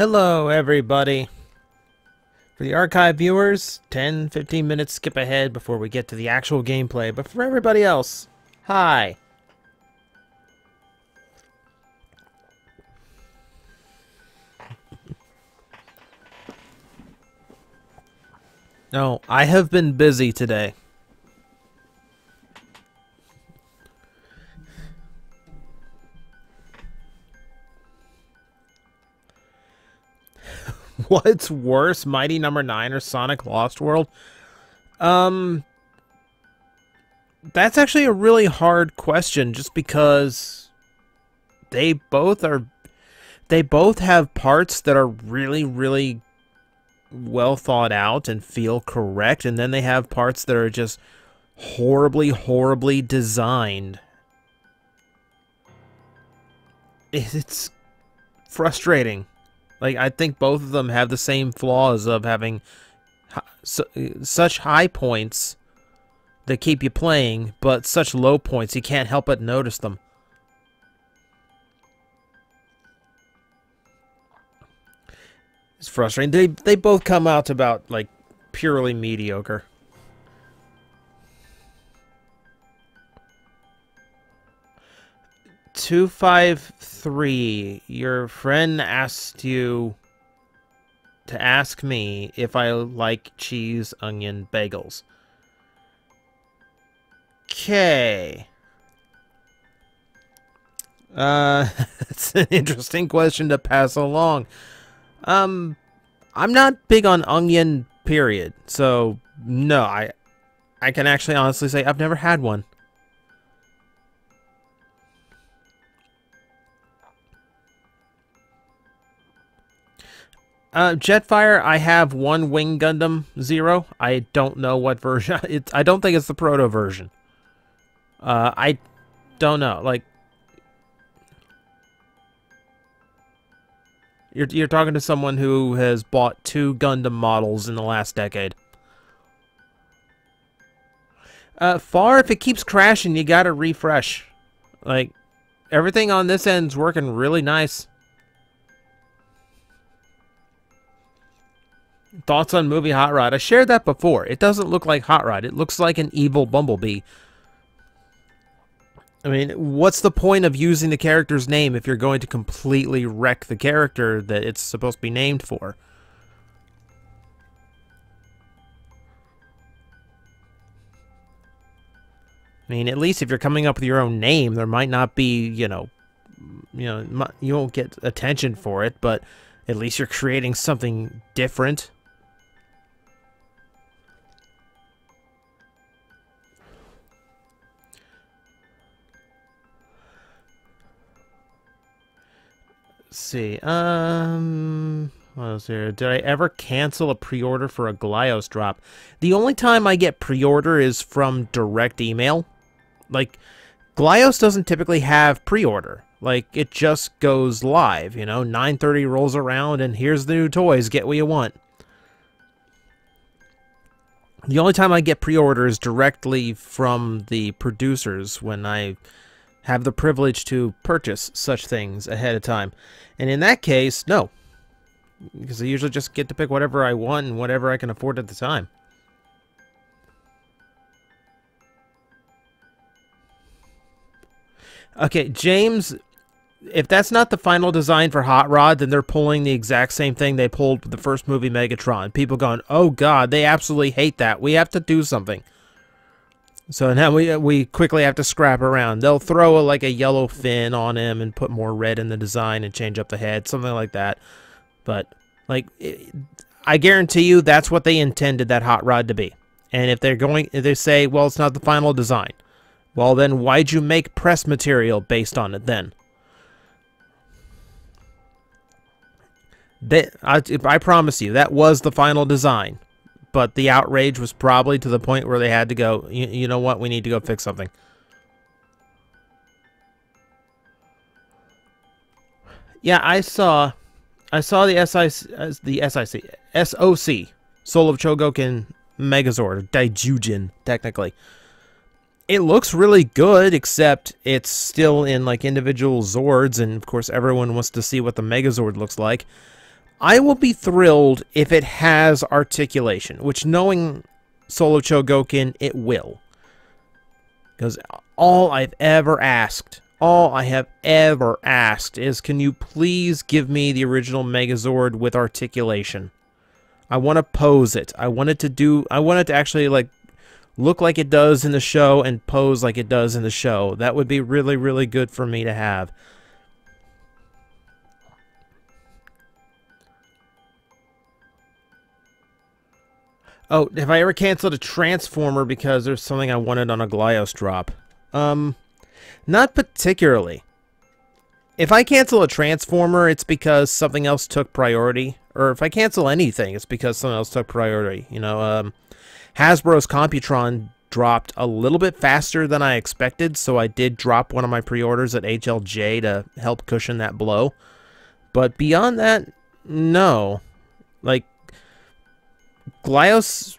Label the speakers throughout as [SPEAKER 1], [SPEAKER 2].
[SPEAKER 1] Hello, everybody. For the archive viewers, 10 15 minutes skip ahead before we get to the actual gameplay, but for everybody else, hi. No, I have been busy today. What's worse, Mighty Number no. 9 or Sonic Lost World? Um That's actually a really hard question just because they both are they both have parts that are really really well thought out and feel correct and then they have parts that are just horribly horribly designed. It's frustrating. Like I think both of them have the same flaws of having such high points that keep you playing, but such low points you can't help but notice them. It's frustrating. They they both come out about like purely mediocre. Two five three. Your friend asked you to ask me if I like cheese onion bagels. Okay. Uh, it's an interesting question to pass along. Um, I'm not big on onion, period. So, no, I, I can actually honestly say I've never had one. Uh, Jetfire, I have one Wing Gundam Zero. I don't know what version. It's. I don't think it's the proto version. Uh, I don't know. Like, you're you're talking to someone who has bought two Gundam models in the last decade. Uh, far, if it keeps crashing, you gotta refresh. Like, everything on this end's working really nice. Thoughts on movie Hot Rod? I shared that before. It doesn't look like Hot Rod. It looks like an evil Bumblebee. I mean, what's the point of using the character's name if you're going to completely wreck the character that it's supposed to be named for? I mean, at least if you're coming up with your own name, there might not be, you know, you know, you won't get attention for it, but at least you're creating something different. See. Um, what was there? Did I ever cancel a pre-order for a Glyos drop? The only time I get pre-order is from direct email. Like, Glyos doesn't typically have pre-order. Like, it just goes live, you know? 9.30 rolls around, and here's the new toys. Get what you want. The only time I get pre-order is directly from the producers when I have the privilege to purchase such things ahead of time. And in that case, no. Because I usually just get to pick whatever I want and whatever I can afford at the time. Okay, James, if that's not the final design for Hot Rod, then they're pulling the exact same thing they pulled with the first movie, Megatron. People going, oh god, they absolutely hate that. We have to do something. So now we uh, we quickly have to scrap around. They'll throw a, like a yellow fin on him and put more red in the design and change up the head, something like that. But like, I guarantee you that's what they intended that hot rod to be. And if they're going, if they say, well, it's not the final design. Well, then why'd you make press material based on it then? They, I, I promise you, that was the final design but the outrage was probably to the point where they had to go, you, you know what, we need to go fix something. Yeah, I saw, I saw the SIC, the SIC, SOC, Soul of Chogokin Megazord, Daijujin, technically. It looks really good, except it's still in like individual Zords, and of course everyone wants to see what the Megazord looks like. I will be thrilled if it has articulation, which knowing Soul of Chogokin, it will. Because all I've ever asked, all I have ever asked is can you please give me the original Megazord with articulation? I want to pose it. I want it to do, I want it to actually like look like it does in the show and pose like it does in the show. That would be really, really good for me to have. Oh, have I ever canceled a Transformer because there's something I wanted on a Glyos drop? Um, not particularly. If I cancel a Transformer, it's because something else took priority. Or if I cancel anything, it's because something else took priority. You know, um, Hasbro's Computron dropped a little bit faster than I expected, so I did drop one of my pre-orders at HLJ to help cushion that blow. But beyond that, no. Like, Glyos,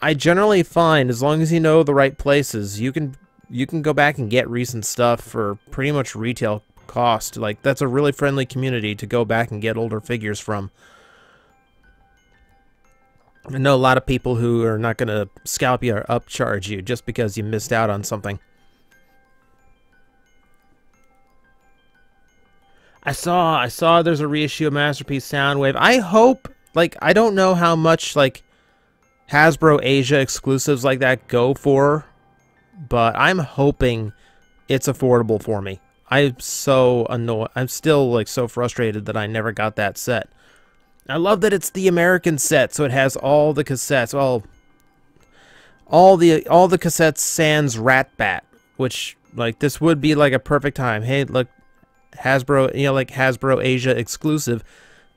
[SPEAKER 1] I generally find as long as you know the right places, you can you can go back and get recent stuff for pretty much retail cost. Like that's a really friendly community to go back and get older figures from. I know a lot of people who are not going to scalp you or upcharge you just because you missed out on something. I saw I saw there's a reissue of Masterpiece Soundwave. I hope like I don't know how much like Hasbro Asia exclusives like that go for, but I'm hoping it's affordable for me. I'm so annoyed. I'm still like so frustrated that I never got that set. I love that it's the American set, so it has all the cassettes. Well, all the all the cassettes sans Rat Bat, which like this would be like a perfect time. Hey, look, Hasbro, you know, like Hasbro Asia exclusive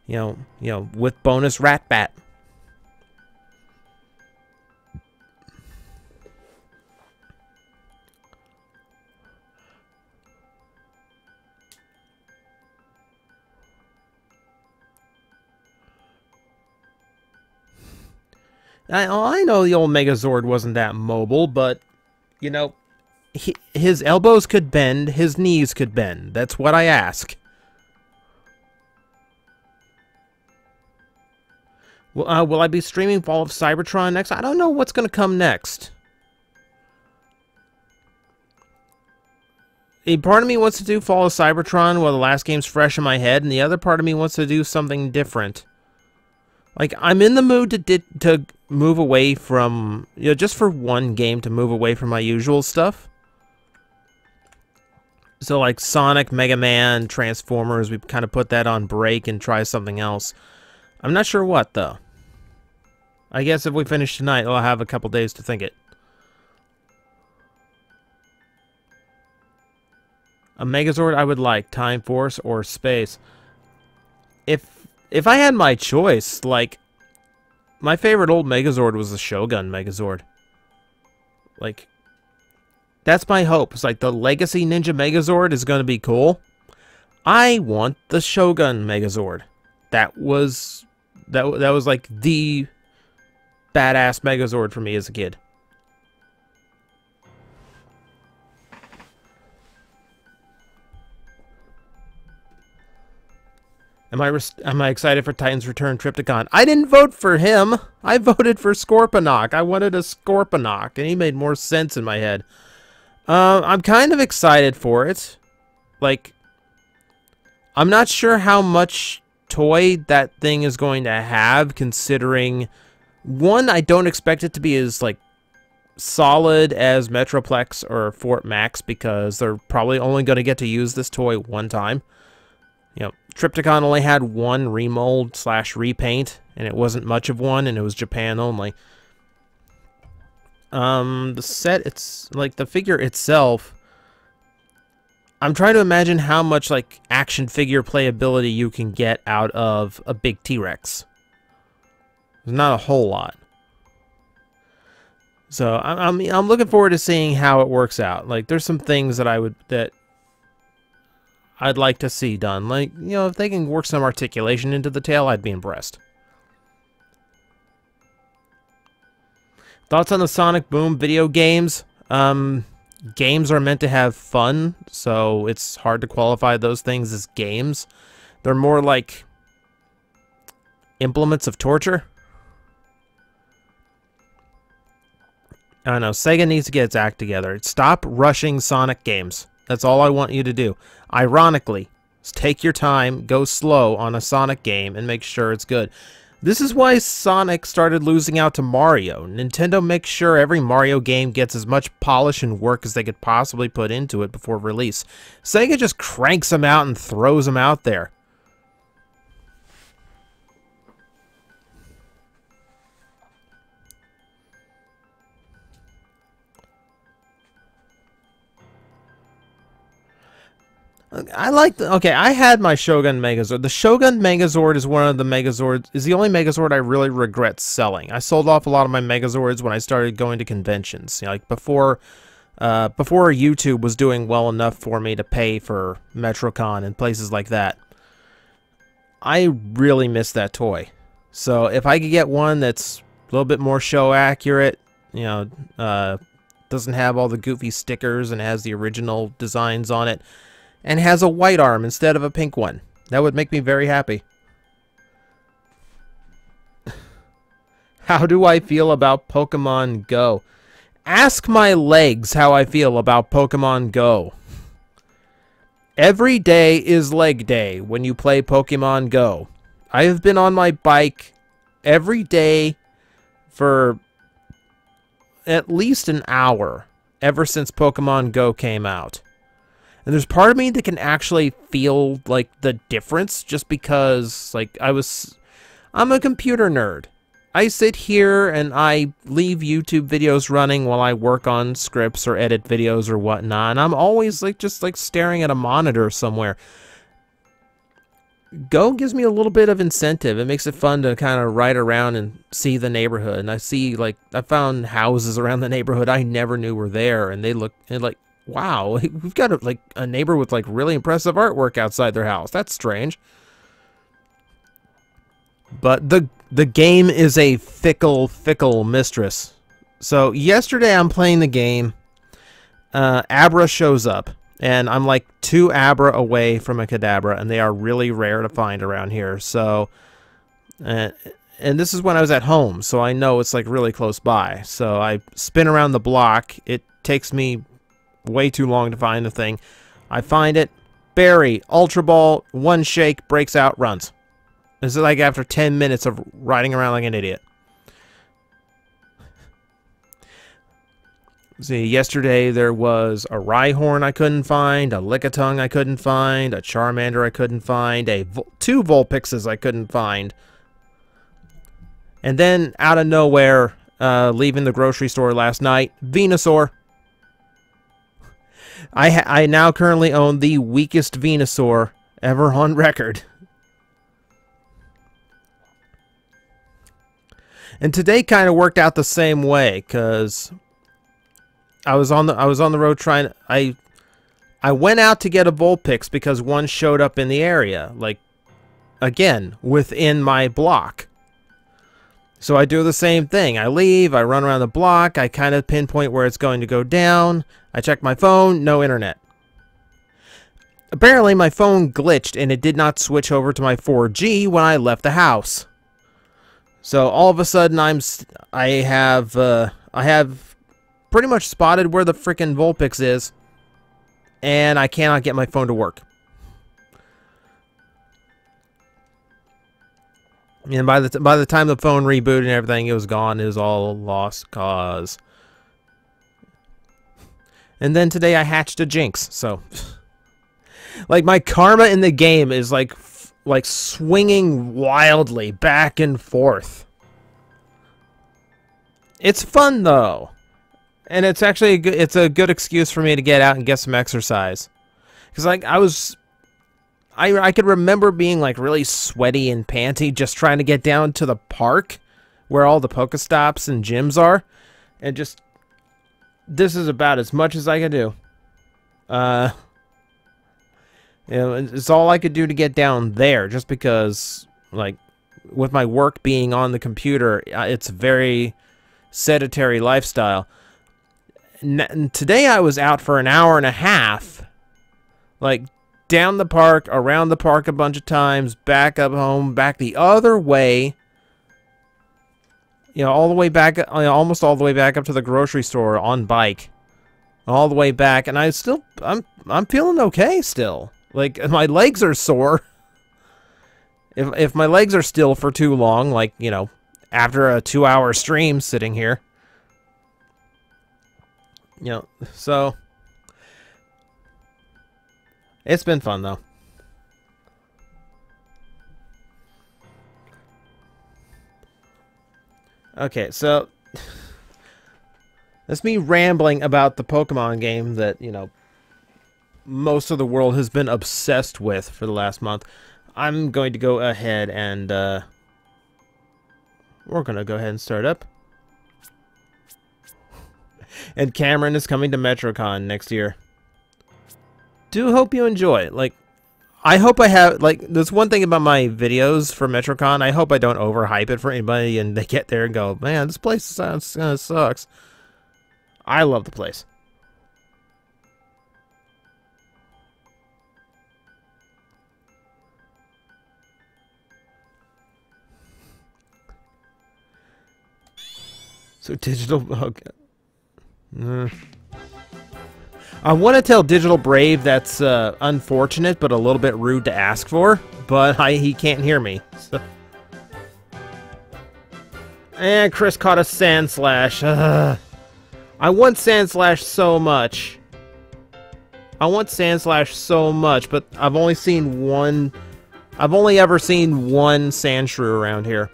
[SPEAKER 1] you know, you know, with bonus Rat Bat. I, oh, I know the old Megazord wasn't that mobile, but, you know, he, his elbows could bend, his knees could bend. That's what I ask. Will, uh, will I be streaming Fall of Cybertron next? I don't know what's going to come next. A part of me wants to do Fall of Cybertron while the last game's fresh in my head, and the other part of me wants to do something different. Like, I'm in the mood to to move away from, you know, just for one game to move away from my usual stuff. So, like, Sonic, Mega Man, Transformers, we kind of put that on break and try something else. I'm not sure what, though. I guess if we finish tonight, I'll have a couple days to think it. A Megazord I would like, Time Force or Space. If if I had my choice, like my favorite old Megazord was the Shogun Megazord. Like that's my hope. It's like the Legacy Ninja Megazord is going to be cool. I want the Shogun Megazord. That was that that was like the badass Megazord for me as a kid. Am I am I excited for Titan's Return Trypticon? I didn't vote for him. I voted for Scorponok. I wanted a Scorponok, and he made more sense in my head. Uh, I'm kind of excited for it. Like, I'm not sure how much toy that thing is going to have, considering one, I don't expect it to be as like solid as Metroplex or Fort Max because they're probably only going to get to use this toy one time. You know, Trypticon only had one remold slash repaint, and it wasn't much of one, and it was Japan only. Um, the set, it's like the figure itself. I'm trying to imagine how much like action figure playability you can get out of a big T-Rex. There's not a whole lot. So I'm, I'm I'm looking forward to seeing how it works out. Like there's some things that I would that I'd like to see done. Like you know if they can work some articulation into the tail, I'd be impressed. Thoughts on the Sonic Boom video games? Um, games are meant to have fun, so it's hard to qualify those things as games. They're more like implements of torture. I know. Sega needs to get its act together. Stop rushing Sonic games. That's all I want you to do. Ironically, take your time, go slow on a Sonic game, and make sure it's good. This is why Sonic started losing out to Mario. Nintendo makes sure every Mario game gets as much polish and work as they could possibly put into it before release. Sega just cranks them out and throws them out there. I like the okay. I had my Shogun Megazord. The Shogun Megazord is one of the Megazords. Is the only Megazord I really regret selling. I sold off a lot of my Megazords when I started going to conventions. You know, like before, uh, before YouTube was doing well enough for me to pay for MetroCon and places like that. I really miss that toy. So if I could get one that's a little bit more show accurate, you know, uh, doesn't have all the goofy stickers and has the original designs on it and has a white arm instead of a pink one. That would make me very happy. How do I feel about Pokemon Go? Ask my legs how I feel about Pokemon Go. Every day is leg day when you play Pokemon Go. I have been on my bike every day for at least an hour ever since Pokemon Go came out. And there's part of me that can actually feel like the difference just because like I was I'm a computer nerd. I sit here and I leave YouTube videos running while I work on scripts or edit videos or whatnot. And I'm always like just like staring at a monitor somewhere. Go gives me a little bit of incentive. It makes it fun to kind of ride around and see the neighborhood. And I see like I found houses around the neighborhood I never knew were there, and they look and like wow, we've got a, like a neighbor with like really impressive artwork outside their house. That's strange. But the the game is a fickle, fickle mistress. So yesterday I'm playing the game. Uh, Abra shows up, and I'm like two Abra away from a Kadabra, and they are really rare to find around here. So, uh, and this is when I was at home, so I know it's like really close by. So I spin around the block. It takes me way too long to find the thing. I find it, berry, ultra ball, one shake, breaks out, runs. This is like after 10 minutes of riding around like an idiot. See, yesterday there was a Rhyhorn I couldn't find, a Lickitung I couldn't find, a Charmander I couldn't find, a two Vulpixes I couldn't find. And then, out of nowhere, uh, leaving the grocery store last night, Venusaur. I I now currently own the weakest Venusaur ever on record. And today kind of worked out the same way cuz I was on the I was on the road trying I I went out to get a Vulpix because one showed up in the area like again within my block. So I do the same thing. I leave, I run around the block, I kind of pinpoint where it's going to go down. I check my phone, no internet. Apparently my phone glitched and it did not switch over to my 4G when I left the house. So all of a sudden I'm I have uh, I have pretty much spotted where the freaking Vulpix is and I cannot get my phone to work. And by the by the time the phone rebooted and everything, it was gone. It was all lost cause. And then today I hatched a Jynx. So, like my karma in the game is like like swinging wildly back and forth. It's fun though, and it's actually a it's a good excuse for me to get out and get some exercise. Cause like I was I, I could remember being like really sweaty and panty just trying to get down to the park where all the Pokestops and gyms are. And just, this is about as much as I can do. Uh, you know, it's all I could do to get down there just because, like, with my work being on the computer, uh, it's a very sedentary lifestyle. N today I was out for an hour and a half, like down the park, around the park a bunch of times, back up home, back the other way. You know, all the way back, almost all the way back up to the grocery store on bike. All the way back, and I still, I'm, I'm feeling okay still. Like, my legs are sore. If, if my legs are still for too long, like, you know, after a two-hour stream sitting here. You know, so... It's been fun, though. Okay, so... That's me rambling about the Pokemon game that, you know, most of the world has been obsessed with for the last month. I'm going to go ahead and, uh... We're going to go ahead and start up. and Cameron is coming to MetroCon next year do hope you enjoy. Like, I hope I have, like, there's one thing about my videos for MetroCon. I hope I don't overhype it for anybody and they get there and go, man, this place sounds kind of sucks. I love the place. So digital, okay. Uh. I want to tell Digital Brave that's uh, unfortunate, but a little bit rude to ask for, but I, he can't hear me. So. And Chris caught a Sandslash. Ugh. I want Sandslash so much. I want Sandslash so much, but I've only seen one... I've only ever seen one Sandshrew around here.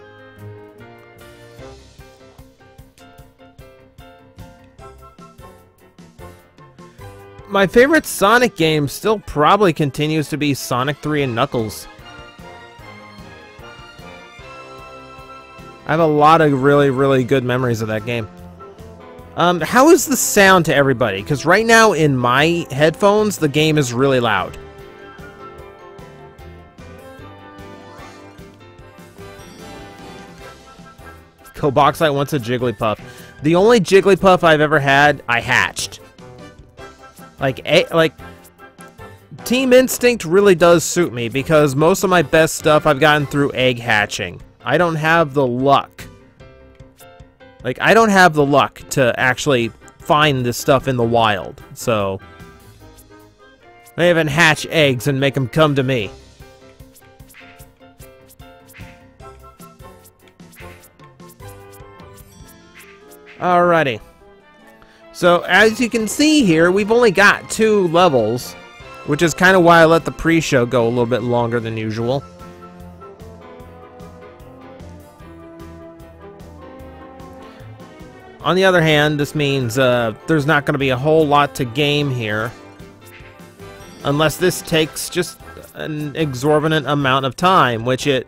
[SPEAKER 1] My favorite Sonic game still probably continues to be Sonic 3 and Knuckles. I have a lot of really, really good memories of that game. Um, how is the sound to everybody? Because right now in my headphones, the game is really loud. Coboxite wants a Jigglypuff. The only Jigglypuff I've ever had, I hatched. Like, a, like, Team Instinct really does suit me because most of my best stuff I've gotten through egg hatching. I don't have the luck. Like, I don't have the luck to actually find this stuff in the wild, so... I even hatch eggs and make them come to me. Alrighty. So as you can see here, we've only got two levels, which is kind of why I let the pre-show go a little bit longer than usual. On the other hand, this means uh, there's not going to be a whole lot to game here. Unless this takes just an exorbitant amount of time, which it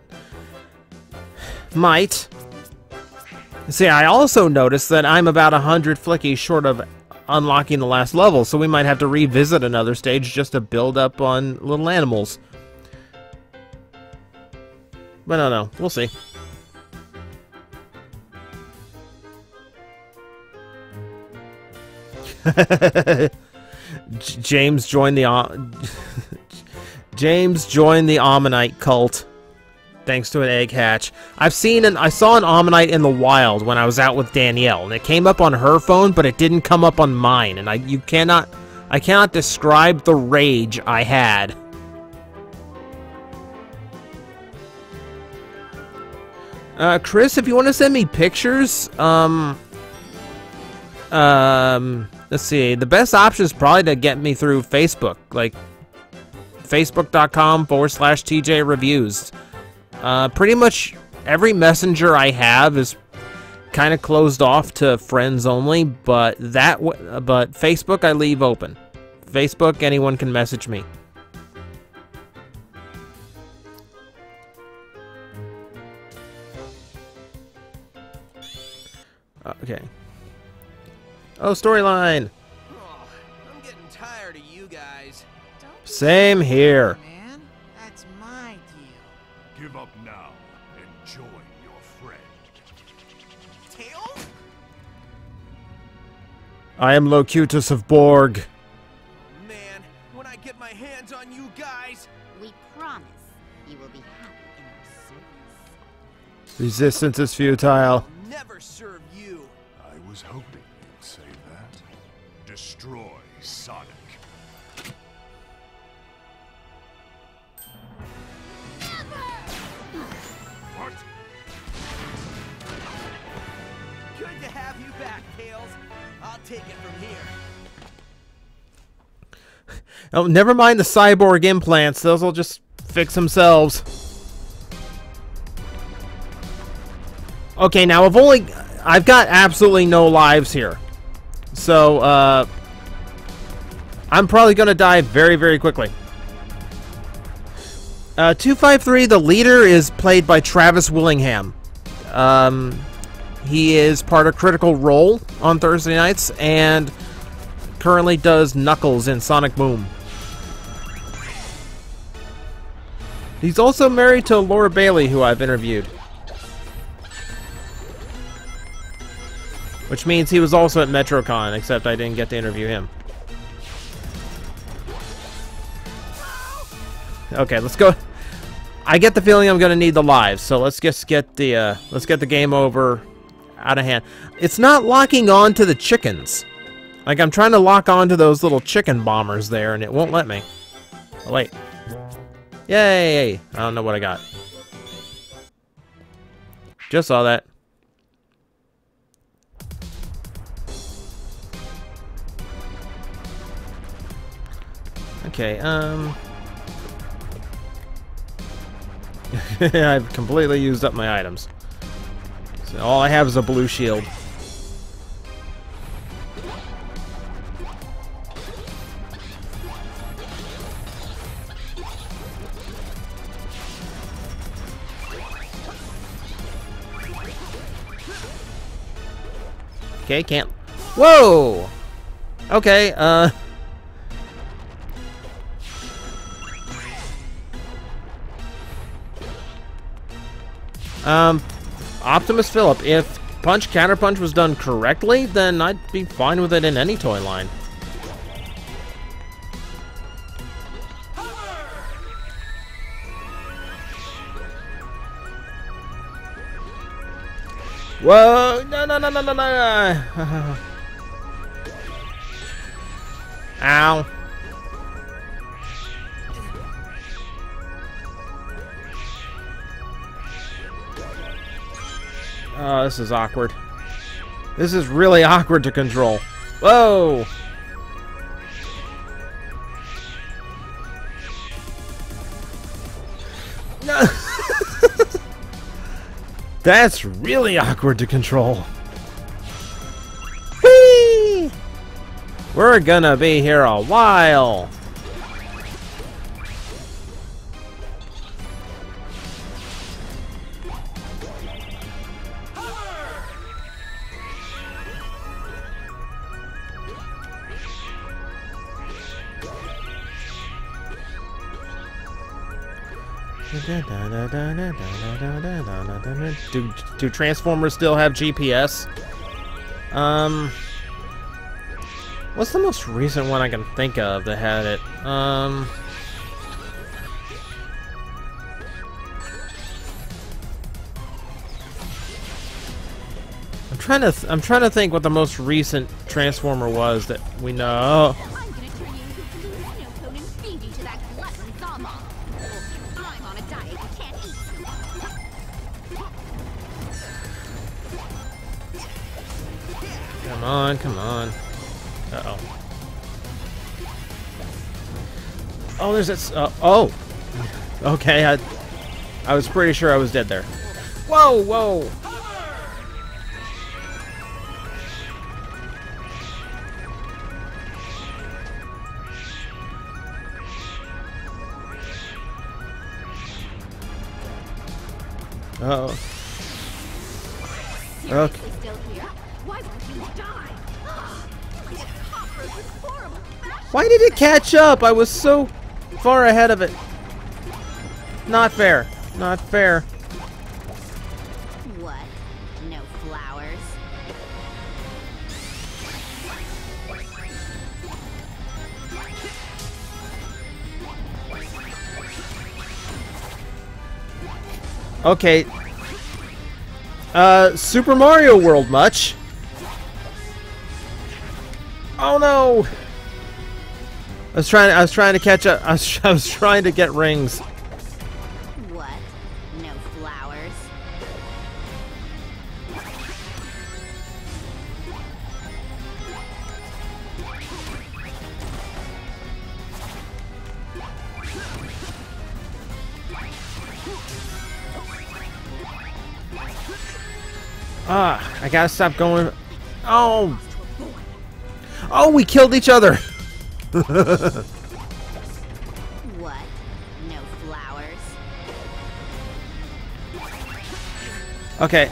[SPEAKER 1] might. See, I also noticed that I'm about a hundred flickies short of unlocking the last level, so we might have to revisit another stage just to build up on little animals. But I don't know. we'll see. James joined the uh, James joined the Omanyte cult thanks to an egg hatch. I've seen an I saw an Omanyte in the wild when I was out with Danielle, and it came up on her phone, but it didn't come up on mine, and I you cannot I cannot describe the rage I had. Uh, Chris, if you want to send me pictures, um, um, let's see. The best option is probably to get me through Facebook, like facebook.com forward slash TJ reviews. Uh, pretty much every messenger I have is kind of closed off to friends only, but that but Facebook I leave open. Facebook, anyone can message me. Okay. Oh, storyline.
[SPEAKER 2] Oh, I'm getting tired of you guys.
[SPEAKER 1] Same here. I am Locutus of Borg.
[SPEAKER 2] Man, when I get my hands on you guys!
[SPEAKER 3] We promise you will be happy in our service.
[SPEAKER 1] Resistance is futile. Oh, never mind the cyborg implants. Those will just fix themselves. Okay, now I've only... I've got absolutely no lives here. So, uh... I'm probably going to die very, very quickly. Uh, 253, the leader, is played by Travis Willingham. Um, he is part of Critical Role on Thursday nights, and currently does Knuckles in Sonic Boom. He's also married to Laura Bailey, who I've interviewed. Which means he was also at MetroCon, except I didn't get to interview him. Okay, let's go. I get the feeling I'm gonna need the lives, so let's just get the uh, let's get the game over out of hand. It's not locking on to the chickens. Like I'm trying to lock on to those little chicken bombers there, and it won't let me. Oh, wait. Yay! I don't know what I got. Just saw that. Okay, um... I've completely used up my items. So all I have is a blue shield. Okay, can't. Whoa! Okay, uh. Um, Optimus Philip, if punch counterpunch was done correctly, then I'd be fine with it in any toy line. Whoa! No, no, no, no, no, no! Ow. Oh, this is awkward. This is really awkward to control. Whoa! No! That's really awkward to control. Whee! We're gonna be here a while. Do, do Transformers still have GPS? Um, what's the most recent one I can think of that had it? Um, I'm trying to I'm trying to think what the most recent Transformer was that we know.
[SPEAKER 3] I'm on,
[SPEAKER 1] come on. Uh-oh. Oh, there's this. Uh, oh. Okay, I, I was pretty sure I was dead there. Whoa, whoa. catch up! I was so far ahead of it. Not fair. Not fair.
[SPEAKER 3] What? No flowers?
[SPEAKER 1] Okay. Uh, Super Mario World much? Oh no! I was trying. I was trying to catch up. I was, I was trying to get rings.
[SPEAKER 3] What? No flowers?
[SPEAKER 1] Ah, I gotta stop going. Oh, oh, we killed each other.
[SPEAKER 3] What? No flowers?
[SPEAKER 1] Okay,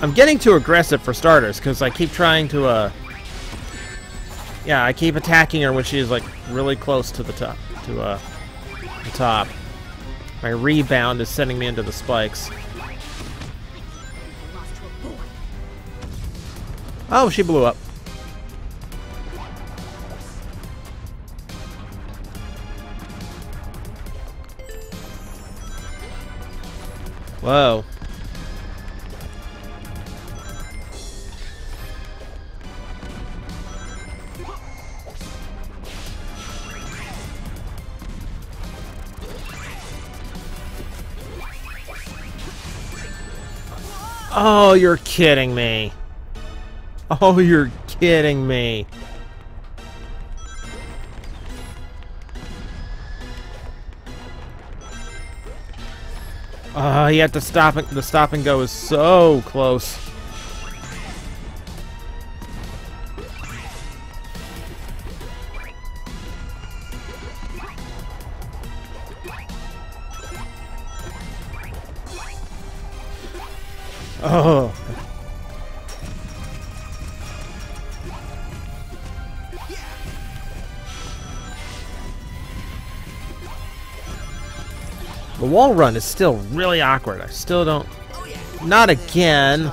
[SPEAKER 1] I'm getting too aggressive for starters because I keep trying to. Uh, yeah, I keep attacking her when she's like really close to the top. To uh, the top. My rebound is sending me into the spikes.
[SPEAKER 3] Lost to a boy.
[SPEAKER 1] Oh, she blew up. Whoa. Oh, you're kidding me. Oh, you're kidding me. Ah, you have to stop the stop and go is so close. Run is still really awkward. I still don't. Not again.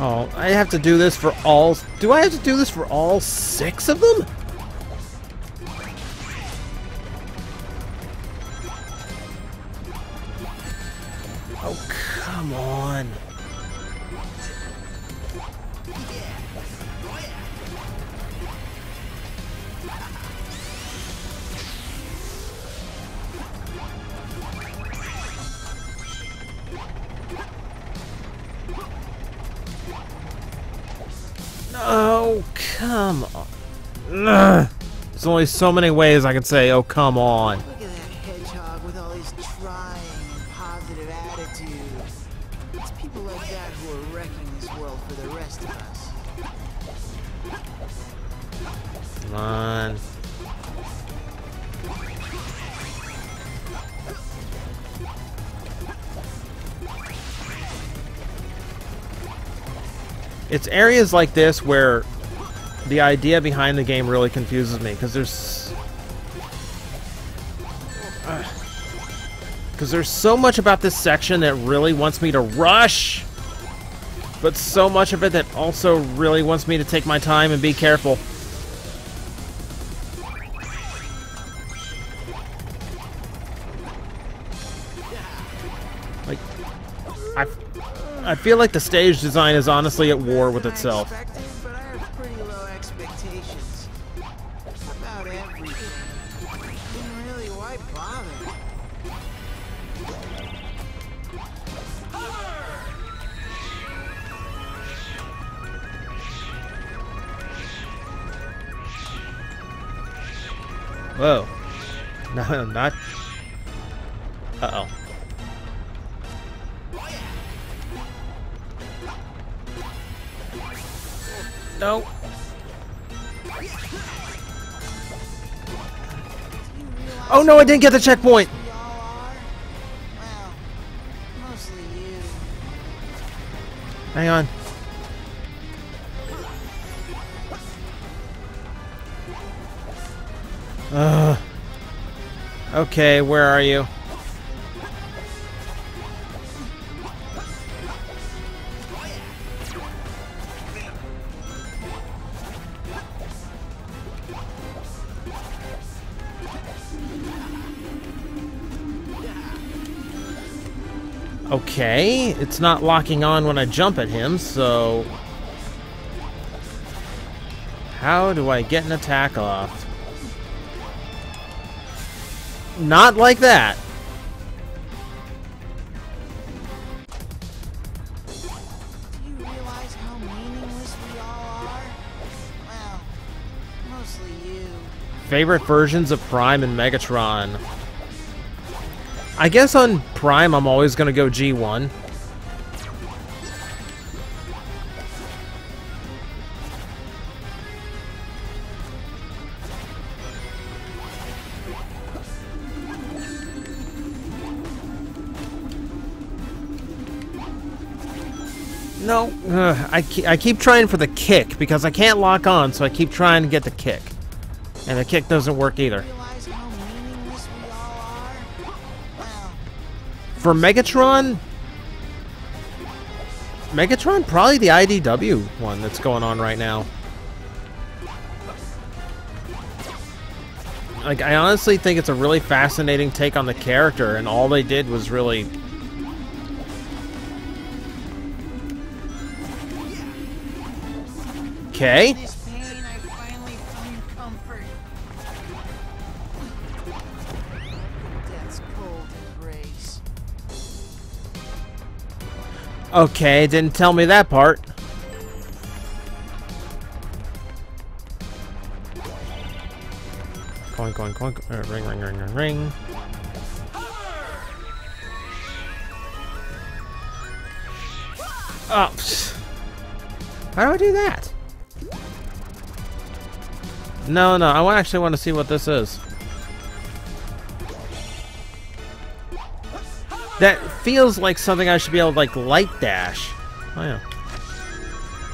[SPEAKER 1] Oh, I have to do this for all. Do I have to do this for all six of them? Only so many ways I can say, oh, come on.
[SPEAKER 4] Look at that hedgehog with all his trying and positive attitude. It's people like that who are wrecking this world for the rest of us.
[SPEAKER 1] Come on. It's areas like this where the idea behind the game really confuses me because there's because there's so much about this section that really wants me to rush but so much of it that also really wants me to take my time and be careful. Like I, I feel like the stage design is honestly at war with itself Whoa. No, not. Uh oh. No. Oh no, I didn't get the checkpoint. Okay, where are you? Okay, it's not locking on when I jump at him, so... How do I get an attack off? Not like that.
[SPEAKER 4] Do you realize how meaningless we all are? Well.
[SPEAKER 1] Favorite versions of Prime and Megatron. I guess on Prime, I'm always going to go G1. I, keep, I keep trying for the kick because I can't lock on, so I keep trying to get the kick. And the kick doesn't work either. For Megatron, Megatron probably the IDW one that's going on right now. Like I honestly think it's a really fascinating take on the character and all they did was really
[SPEAKER 4] embrace.
[SPEAKER 1] Okay, didn't tell me that part. Coin, coin, coin, uh, ring, ring, ring, ring, ring. Oh, how do I do that? No, no, I actually want to see what this is. That feels like something I should be able to, like, light dash. Oh, yeah.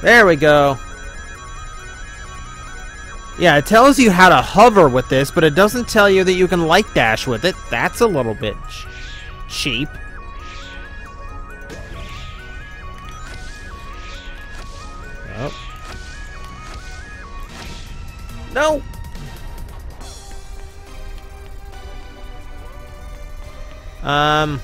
[SPEAKER 1] There we go. Yeah, it tells you how to hover with this, but it doesn't tell you that you can light dash with it. That's a little bit ch cheap. Um...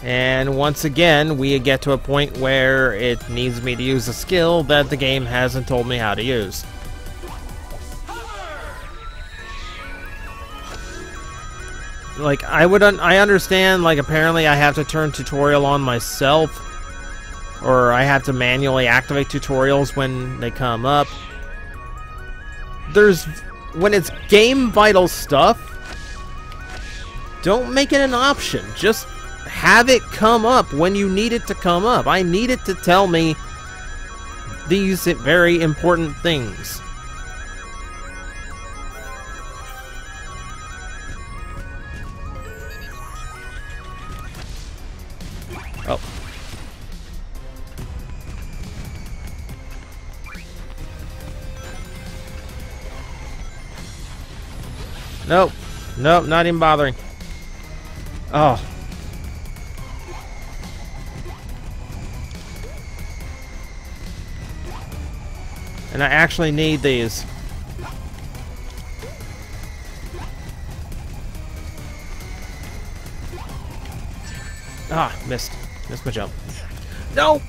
[SPEAKER 1] And once again, we get to a point where it needs me to use a skill that the game hasn't told me how to use. Like, I would, un I understand, like, apparently I have to turn tutorial on myself, or I have to manually activate tutorials when they come up. There's, when it's game vital stuff, don't make it an option. Just have it come up when you need it to come up. I need it to tell me these very important things. Nope. Nope, not even bothering. Oh. And I actually need these. Ah, missed. Missed my jump. No!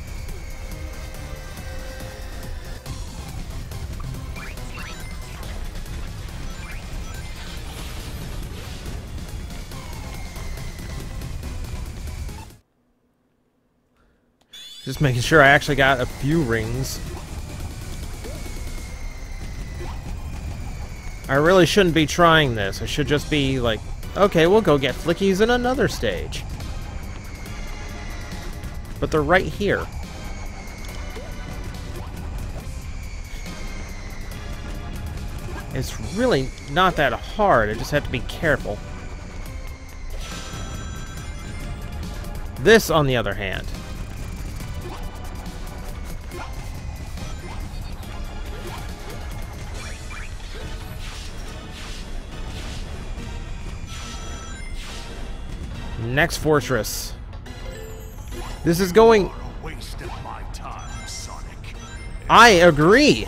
[SPEAKER 1] Just making sure I actually got a few rings. I really shouldn't be trying this. I should just be like, okay, we'll go get flickies in another stage. But they're right here. It's really not that hard. I just have to be careful. This, on the other hand. Next fortress. This is going...
[SPEAKER 5] A waste of my time, Sonic.
[SPEAKER 1] I agree.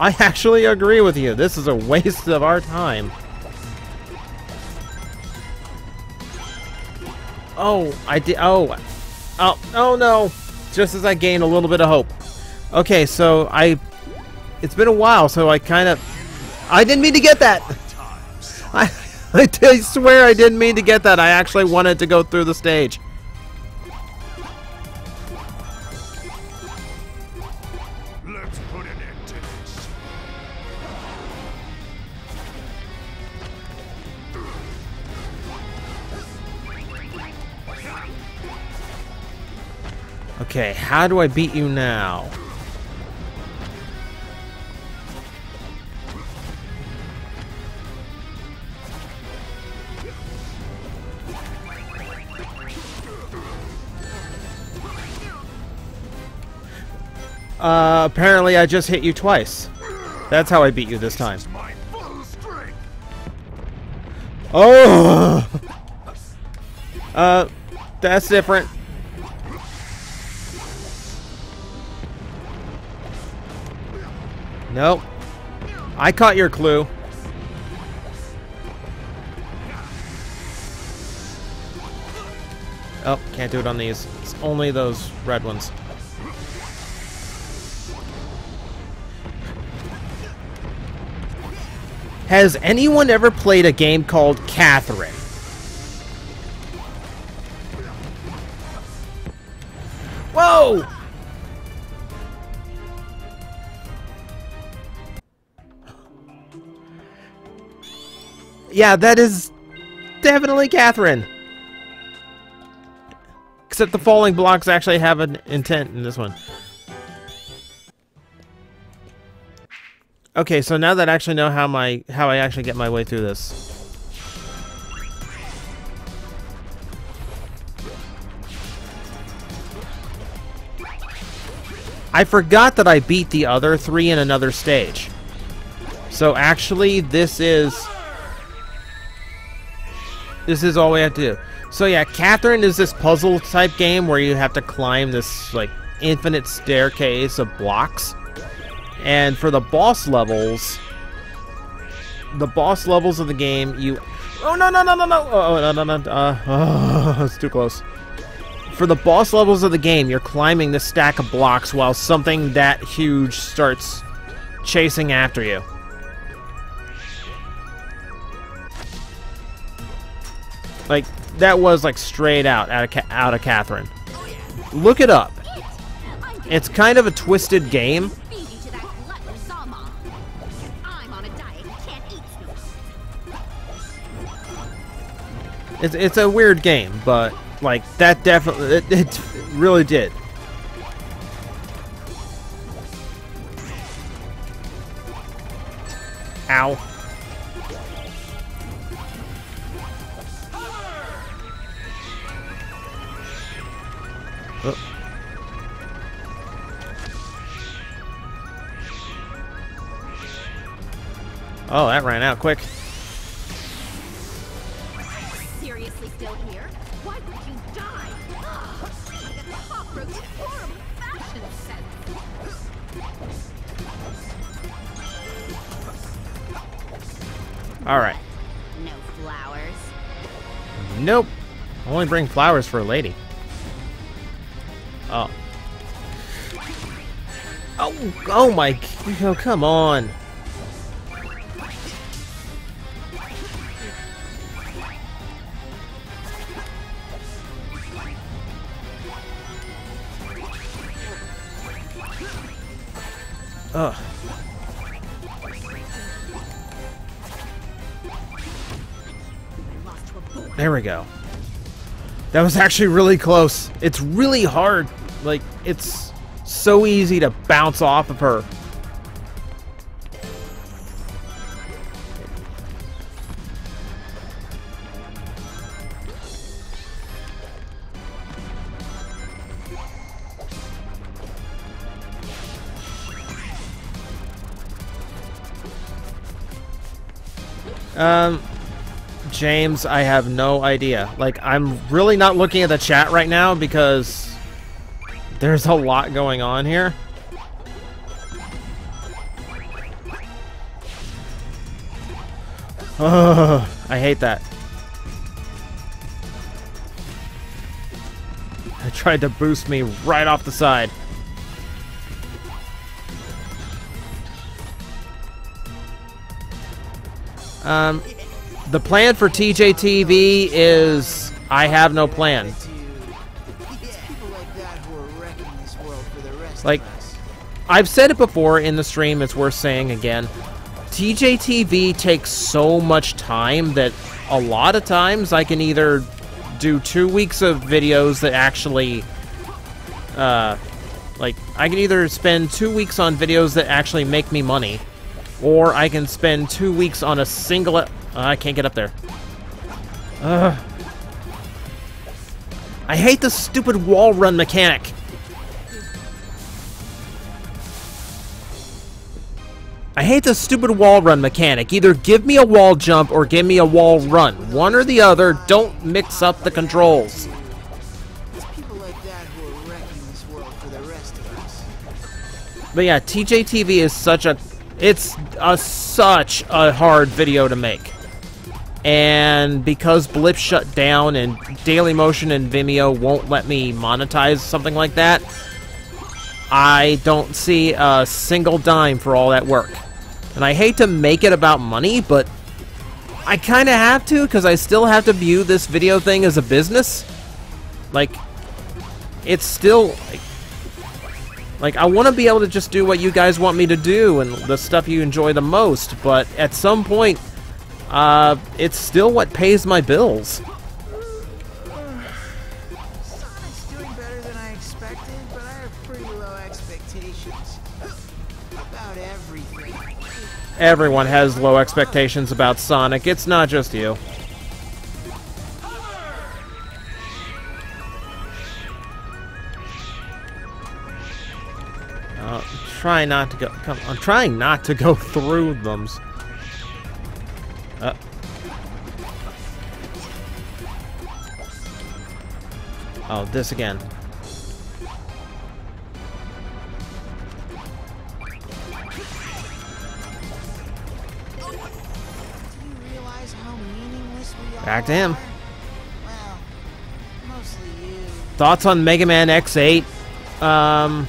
[SPEAKER 1] I actually agree with you. This is a waste of our time. Oh, I did. Oh, oh, oh no! Just as I gained a little bit of hope. Okay, so I. It's been a while, so I kind of. I didn't mean to get that. I, I, I swear I didn't mean to get that. I actually wanted to go through the stage.
[SPEAKER 5] Let's put an end to this.
[SPEAKER 1] Okay, how do I beat you now? Uh, apparently I just hit you twice. That's how I beat you this time. Oh! Uh, that's different. Nope. I caught your clue. Oh, can't do it on these. It's only those red ones. Has anyone ever played a game called Catherine? Whoa! Yeah, that is definitely Catherine. Except the falling blocks actually have an intent in this one. Okay, so now that I actually know how my how I actually get my way through this. I forgot that I beat the other three in another stage. So actually, this is... This is all we have to do. So yeah, Catherine is this puzzle type game where you have to climb this, like, infinite staircase of blocks. And for the boss levels... The boss levels of the game, you... Oh, no, no, no, no, no! Oh, no, no, no, uh, oh, it's too close for the boss levels of the game, you're climbing this stack of blocks while something that huge starts chasing after you. Like that was like straight out out of Ca out of Catherine. Look it up. It's kind of a twisted game. It's it's a weird game, but like that definitely it, it really did. Ow. Oh. Oh, that ran out quick. All right.
[SPEAKER 3] No flowers.
[SPEAKER 1] Nope. I Only bring flowers for a lady. Oh. Oh, oh my, oh, come on. Ugh. There we go. That was actually really close. It's really hard. Like, it's so easy to bounce off of her. Um, James, I have no idea. Like, I'm really not looking at the chat right now because there's a lot going on here. Ugh, I hate that. I tried to boost me right off the side. Um, the plan for TJTV is I have no plan.
[SPEAKER 4] Like.
[SPEAKER 1] I've said it before in the stream, it's worth saying again. TJTV takes so much time that a lot of times I can either do two weeks of videos that actually, uh, like, I can either spend two weeks on videos that actually make me money, or I can spend two weeks on a single. E- I can't get up there. Ugh. I hate the stupid wall run mechanic. I hate the stupid wall run mechanic. Either give me a wall jump or give me a wall run. One or the other. Don't mix up the controls.
[SPEAKER 4] It's people like that who are wrecking this world for the rest of us.
[SPEAKER 1] But yeah, TJTV is such a it's a such a hard video to make. And because Blip shut down and Dailymotion and Vimeo won't let me monetize something like that, I don't see a single dime for all that work. And I hate to make it about money, but I kind of have to because I still have to view this video thing as a business. Like, it's still like, like I want to be able to just do what you guys want me to do and the stuff you enjoy the most, but at some point, uh, it's still what pays my bills.
[SPEAKER 4] Sonic's doing better than I expected, but I have pretty low expectations. About everything.
[SPEAKER 1] Everyone has low expectations about Sonic. It's not just you. Uh, try not to go. Come, I'm trying not to go through them. Oh, this again. Back to him. Thoughts on Mega Man X8? Um,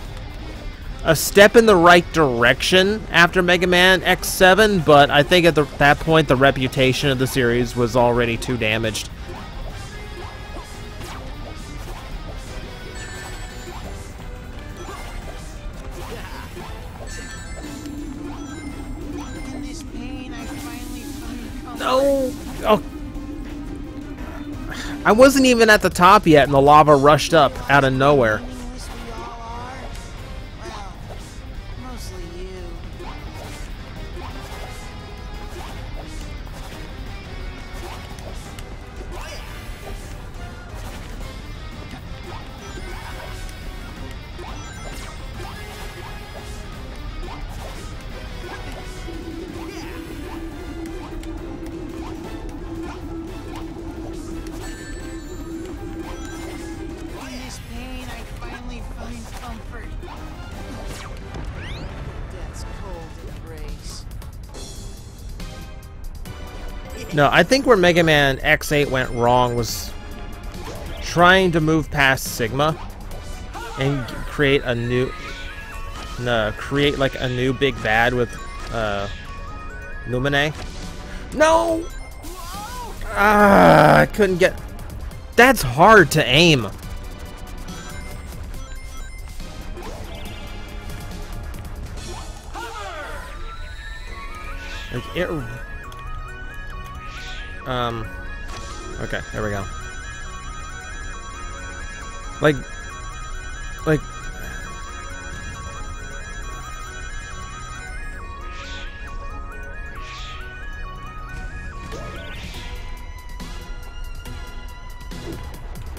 [SPEAKER 1] a step in the right direction after Mega Man X7, but I think at the, that point the reputation of the series was already too damaged.
[SPEAKER 4] I
[SPEAKER 1] wasn't even at the top yet, and the lava rushed up out of nowhere. No, I think where Mega Man X8 went wrong was trying to move past Sigma and create a new no, create like a new big bad with uh Lumine. No! Ah, I couldn't get That's hard to aim. Like it um. Okay, there we go. Like, like.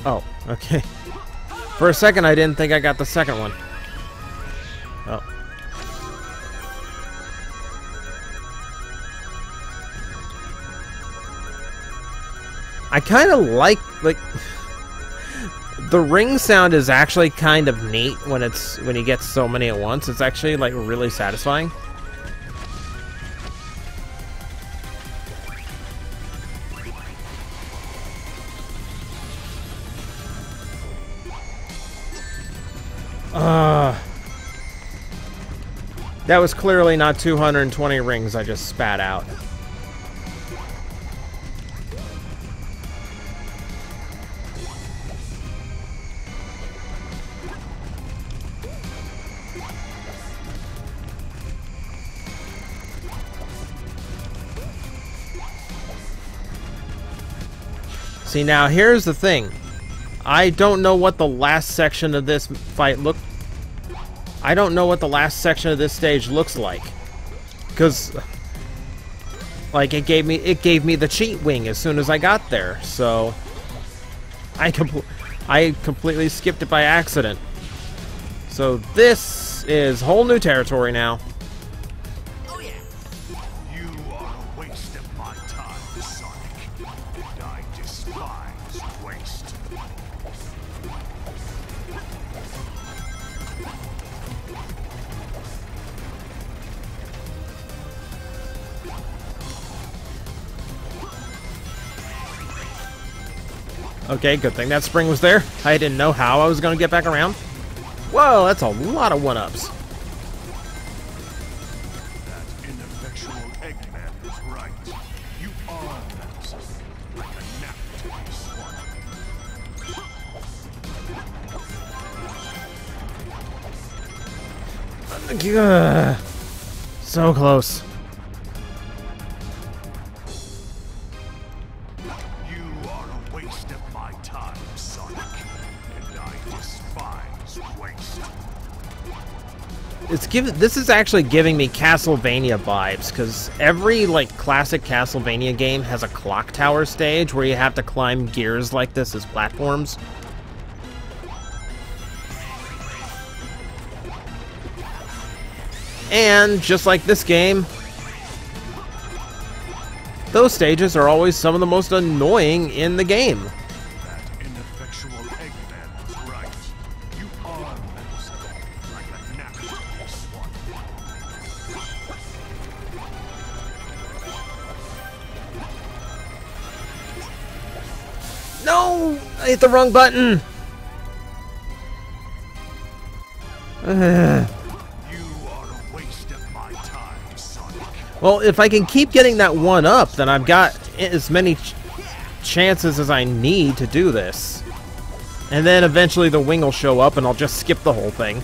[SPEAKER 1] Oh, okay. For a second, I didn't think I got the second one. I kind of like like the ring sound is actually kind of neat when it's when you get so many at once. It's actually like really satisfying. Uh, that was clearly not 220 rings I just spat out. See, now here's the thing. I don't know what the last section of this fight looked... I don't know what the last section of this stage looks like. Because... Like, it gave me it gave me the cheat wing as soon as I got there, so... I, compl I completely skipped it by accident. So this is whole new territory now. Okay, good thing that spring was there. I didn't know how I was going to get back around. Whoa, that's a lot of one-ups.
[SPEAKER 5] That ineffectual Eggman
[SPEAKER 1] It's given. This is actually giving me Castlevania vibes because every like classic Castlevania game has a clock tower stage where you have to climb gears like this as platforms. And just like this game, those stages are always some of the most annoying in the game. Hit the wrong button! Well, if I can keep getting that one up, then I've got as many ch chances as I need to do this. And then eventually the wing will show up and I'll just skip the whole thing.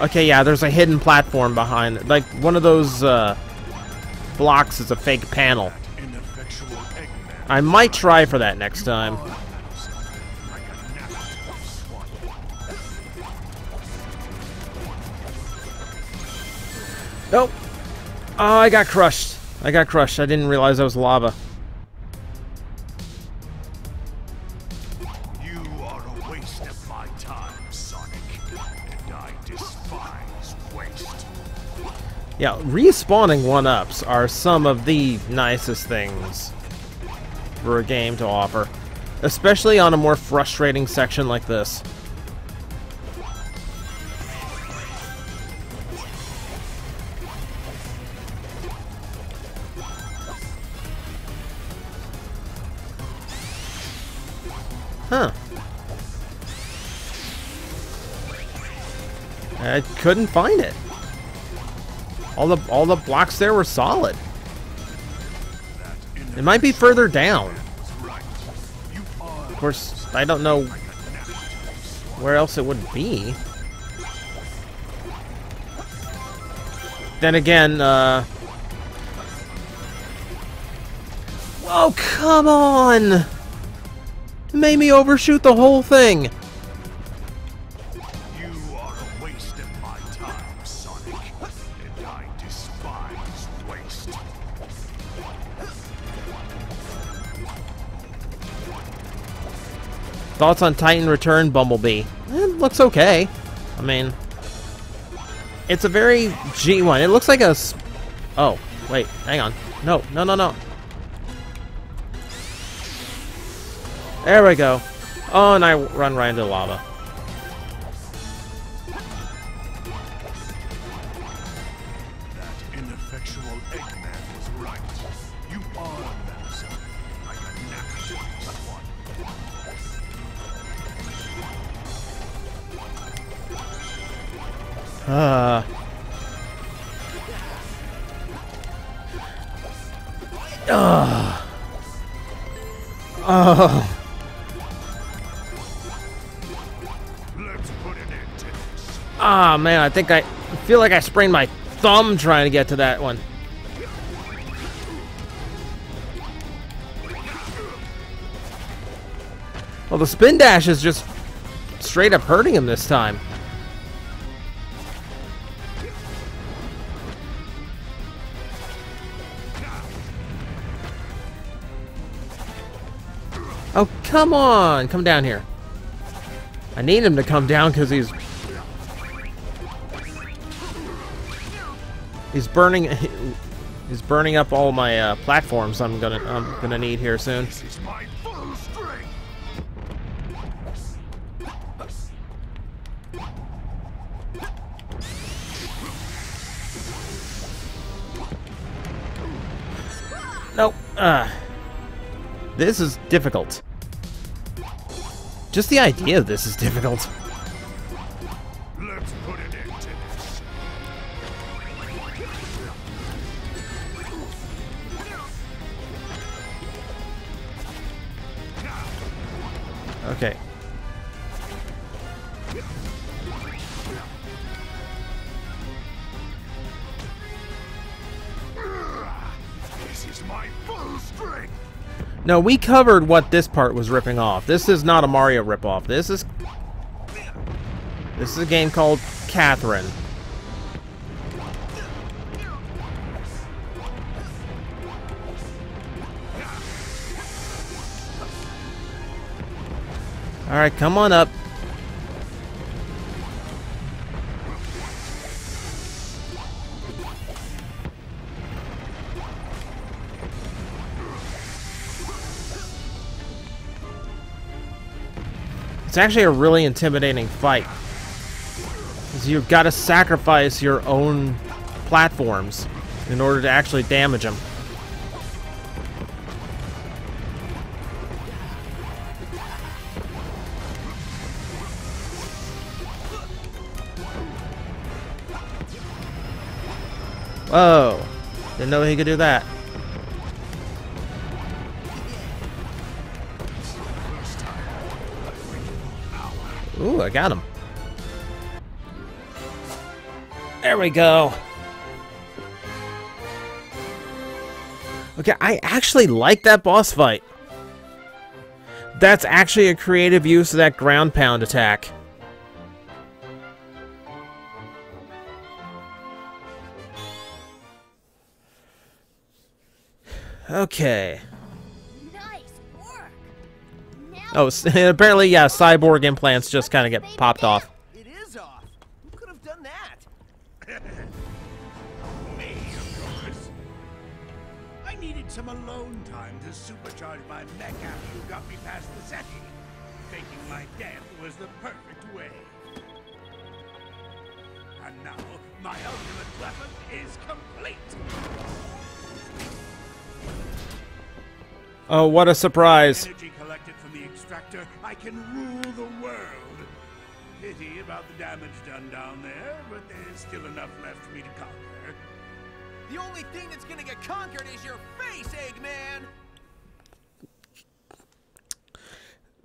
[SPEAKER 1] Okay, yeah, there's a hidden platform behind. Like, one of those, uh, blocks is a fake panel. I might try for that next time. Nope. Oh, I got crushed. I got crushed. I didn't realize that was lava. Yeah, respawning one-ups are some of the nicest things for a game to offer. Especially on a more frustrating section like this. Huh. I couldn't find it. All the all the blocks there were solid. It might be further down. Of course, I don't know where else it would be. Then again, uh... Oh, come on! It made me overshoot the whole thing! Thoughts on Titan Return Bumblebee? It looks okay. I mean, it's a very G1. It looks like a. Oh, wait, hang on. No, no, no, no. There we go. Oh, and I run right into lava. Uh. Ugh. Oh. Ah, man, I think I feel like I sprained my thumb trying to get to that one. Well, the spin dash is just straight up hurting him this time. Come on! Come down here. I need him to come down because he's he's burning he's burning up all my uh, platforms. I'm gonna I'm gonna need here soon. Nope. Uh, this is difficult. Just the idea of this is difficult.
[SPEAKER 5] Let's put an end to this.
[SPEAKER 1] Okay. No, we covered what this part was ripping off. This is not a Mario ripoff. This is this is a game called Catherine. All right, come on up. It's actually a really intimidating fight. 'Cause you've got to sacrifice your own platforms in order to actually damage them. Whoa. Didn't know he could do that. Ooh, I got him. There we go. Okay, I actually like that boss fight. That's actually a creative use of that ground pound attack. Okay.
[SPEAKER 3] Nice work. Now
[SPEAKER 1] Oh, apparently, yeah, cyborg implants just kind of get popped off.
[SPEAKER 2] It is off. Who could have done that?
[SPEAKER 5] Me, of course. I needed some alone time to supercharge my mech after you got me past the setting. Faking my death was the perfect way. And now, my ultimate weapon is complete.
[SPEAKER 1] Oh, what a surprise.
[SPEAKER 5] Can rule the world. Pity about the damage done down there, but there's still enough left for me to conquer.
[SPEAKER 2] The only thing that's gonna get conquered is your face, Eggman!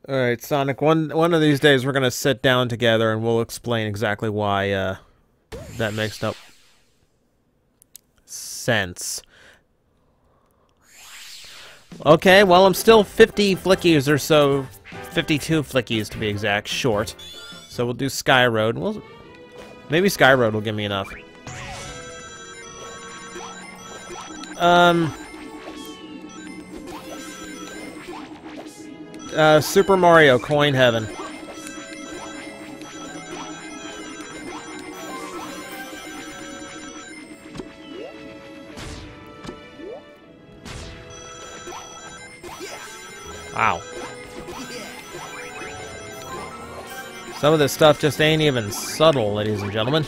[SPEAKER 1] All right, Sonic. One one of these days, we're gonna sit down together and we'll explain exactly why uh, that makes no sense. Okay, well, I'm still 50 flickies or so, 52 flickies to be exact, short. So we'll do Sky Road. We'll maybe Sky Road will give me enough. Um. Uh, Super Mario Coin Heaven. Wow. Some of this stuff just ain't even subtle, ladies and gentlemen.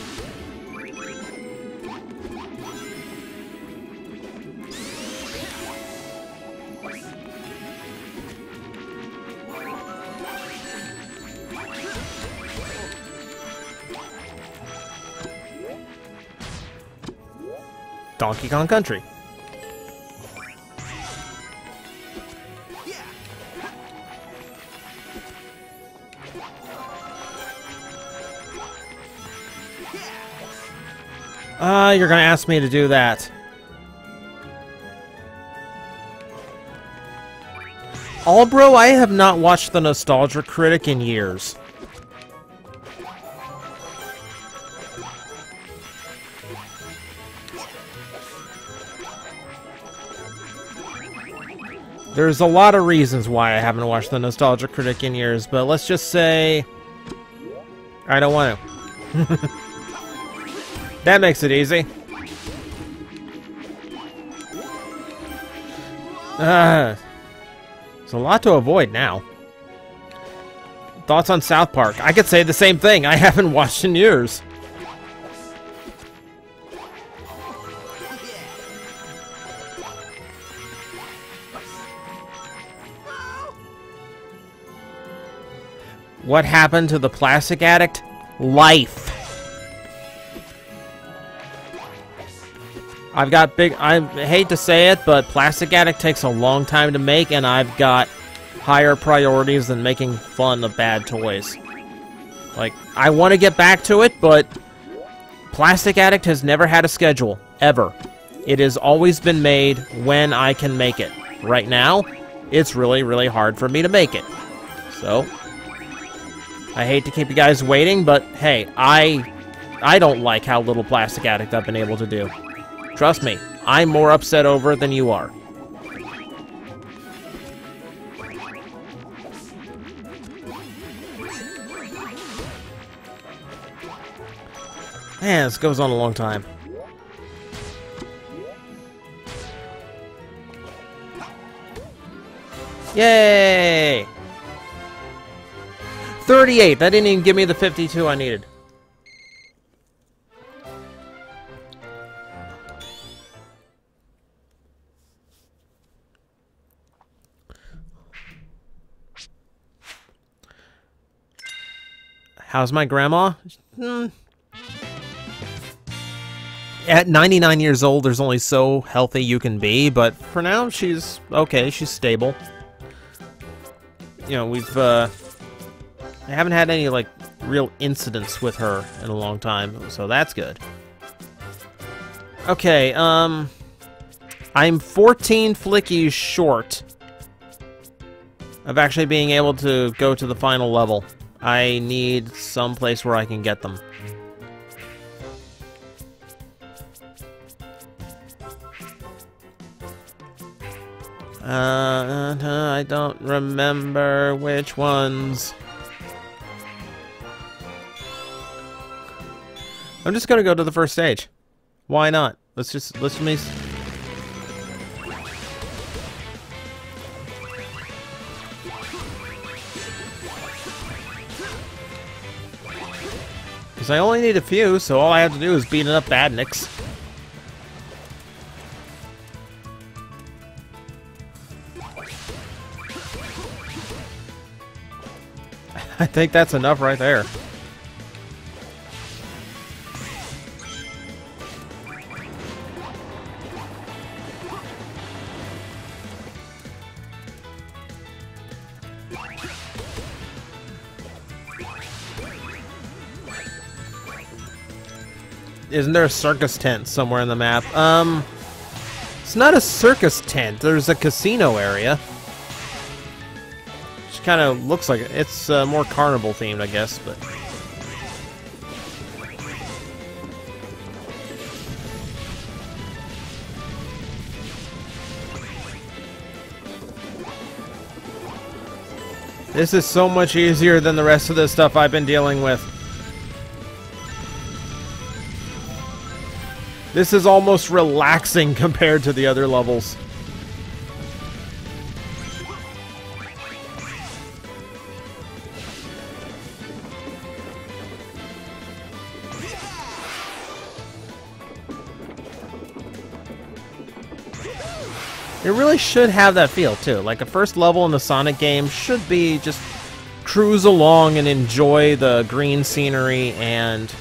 [SPEAKER 1] Donkey Kong Country. Uh, you're gonna ask me to do that. Albro, I have not watched the Nostalgia Critic in years. There's a lot of reasons why I haven't watched the Nostalgia Critic in years, but let's just say... I don't want to. that makes it easy. Uh, there's a lot to avoid now. Thoughts on South Park? I could say the same thing. I haven't watched in years. What happened to the plastic addict? Life. I've got big... I hate to say it, but Plastic Addict takes a long time to make, and I've got higher priorities than making fun of bad toys. Like, I want to get back to it, but Plastic Addict has never had a schedule, ever. It has always been made when I can make it. Right now, it's really, really hard for me to make it. So, I hate to keep you guys waiting, but hey, I I don't like how little Plastic Addict I've been able to do. Trust me, I'm more upset over it than you are. Man, this goes on a long time. Yay! 38! That didn't even give me the 52 I needed. How's my grandma? Hmm. At 99 years old, there's only so healthy you can be, but for now, she's okay. She's stable. You know, we've, uh... I haven't had any, like, real incidents with her in a long time, so that's good. Okay, um... I'm 14 flickies short of actually being able to go to the final level. I need some place where I can get them. Uh, I don't remember which ones. I'm just gonna go to the first stage. Why not? Let's just let's me. Because I only need a few, so all I have to do is beat up badniks. I think that's enough right there. Isn't there a circus tent somewhere in the map? Um, it's not a circus tent. There's a casino area. Which kind of looks like it. It's uh, more carnival themed, I guess, but... This is so much easier than the rest of the stuff I've been dealing with. This is almost relaxing compared to the other levels. It really should have that feel, too. Like, a first level in the Sonic game should be just cruise along and enjoy the green scenery and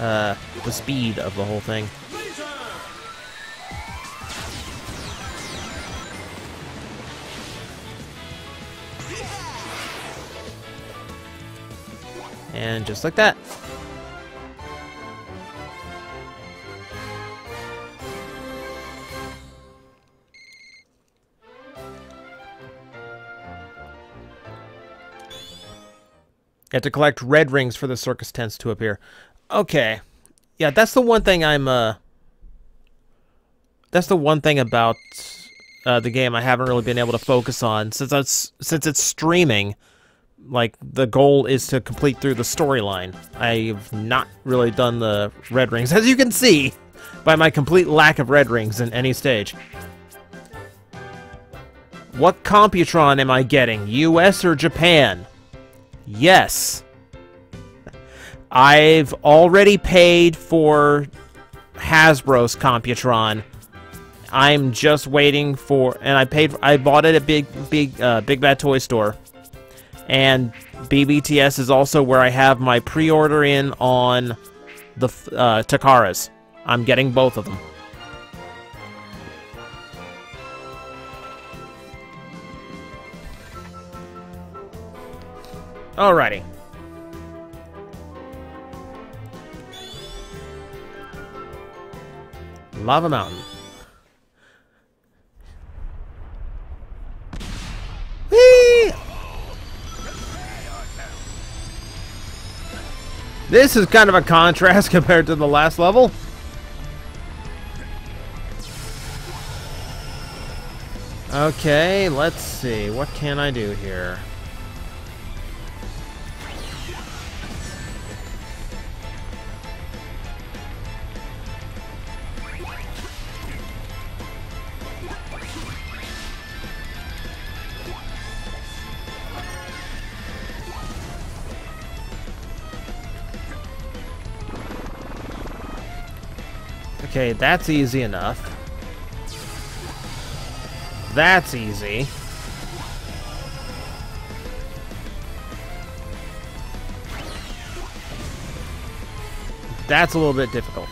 [SPEAKER 1] uh, the speed of the whole thing. And just like that. You have to collect red rings for the circus tents to appear. Okay. Yeah, that's the one thing I'm, uh... That's the one thing about uh, the game I haven't really been able to focus on. Since it's, since it's streaming, like, the goal is to complete through the storyline. I've not really done the red rings, as you can see by my complete lack of red rings in any stage. What Computron am I getting, US or Japan? Yes. I've already paid for Hasbro's Computron. I'm just waiting for, and I paid. I bought it at Big Big uh, Big Bad Toy Store, and BBTS is also where I have my pre-order in on the uh, Takara's. I'm getting both of them. Alrighty. Lava Mountain. Whee! This is kind of a contrast compared to the last level. Okay, let's see. What can I do here? Okay, that's easy enough. That's easy. That's a little bit difficult.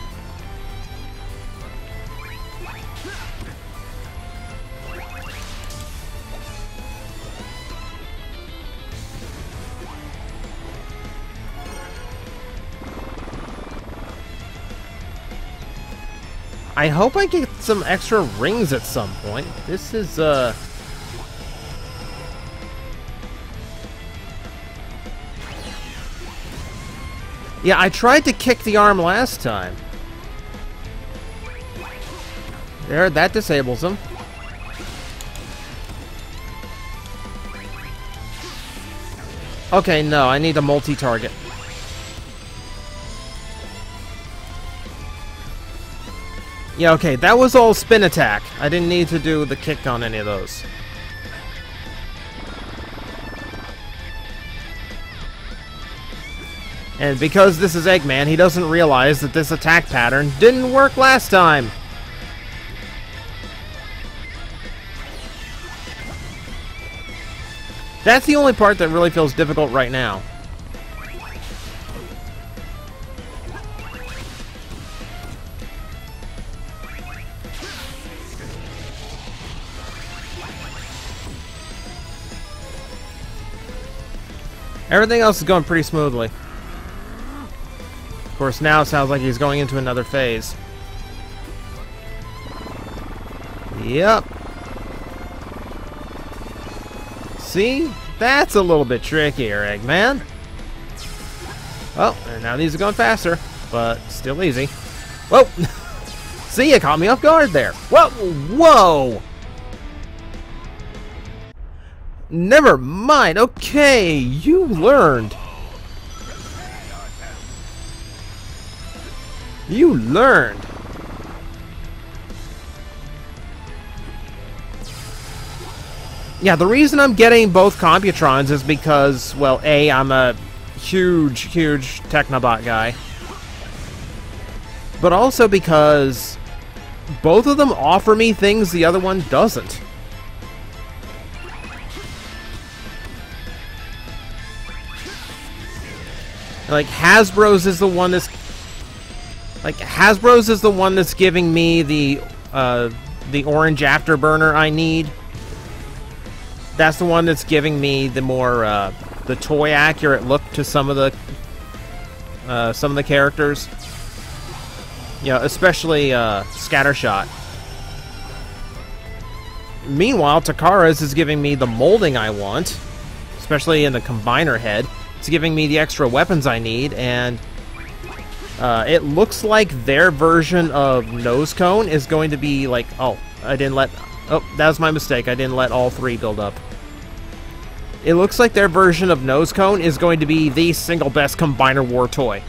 [SPEAKER 1] I hope I get some extra rings at some point. This is, uh... Yeah, I tried to kick the arm last time. There, that disables him. Okay, no, I need a multi-target. Yeah, okay, that was all spin attack. I didn't need to do the kick on any of those. And because this is Eggman, he doesn't realize that this attack pattern didn't work last time. That's the only part that really feels difficult right now. Everything else is going pretty smoothly. Of course, now it sounds like he's going into another phase. Yep. See? That's a little bit trickier, Eggman. Oh, and now these are going faster, but still easy. Whoa! See, you caught me off guard there. Whoa! Whoa! Never mind. Okay, you learned. You learned. Yeah, the reason I'm getting both Computrons is because, well, A, I'm a huge, huge Technobot guy. But also because both of them offer me things the other one doesn't. Like, Hasbro's is the one that's... Like, Hasbro's is the one that's giving me the, uh, the orange afterburner I need. That's the one that's giving me the more, uh, the toy-accurate look to some of the uh, some of the characters. You know, especially uh, Scattershot. Meanwhile, Takara's is giving me the molding I want, especially in the combiner head. It's giving me the extra weapons I need, and uh, it looks like their version of Nose Cone is going to be like... Oh, I didn't let... Oh, that was my mistake. I didn't let all three build up. It looks like their version of Nose Cone is going to be the single best Combiner War toy.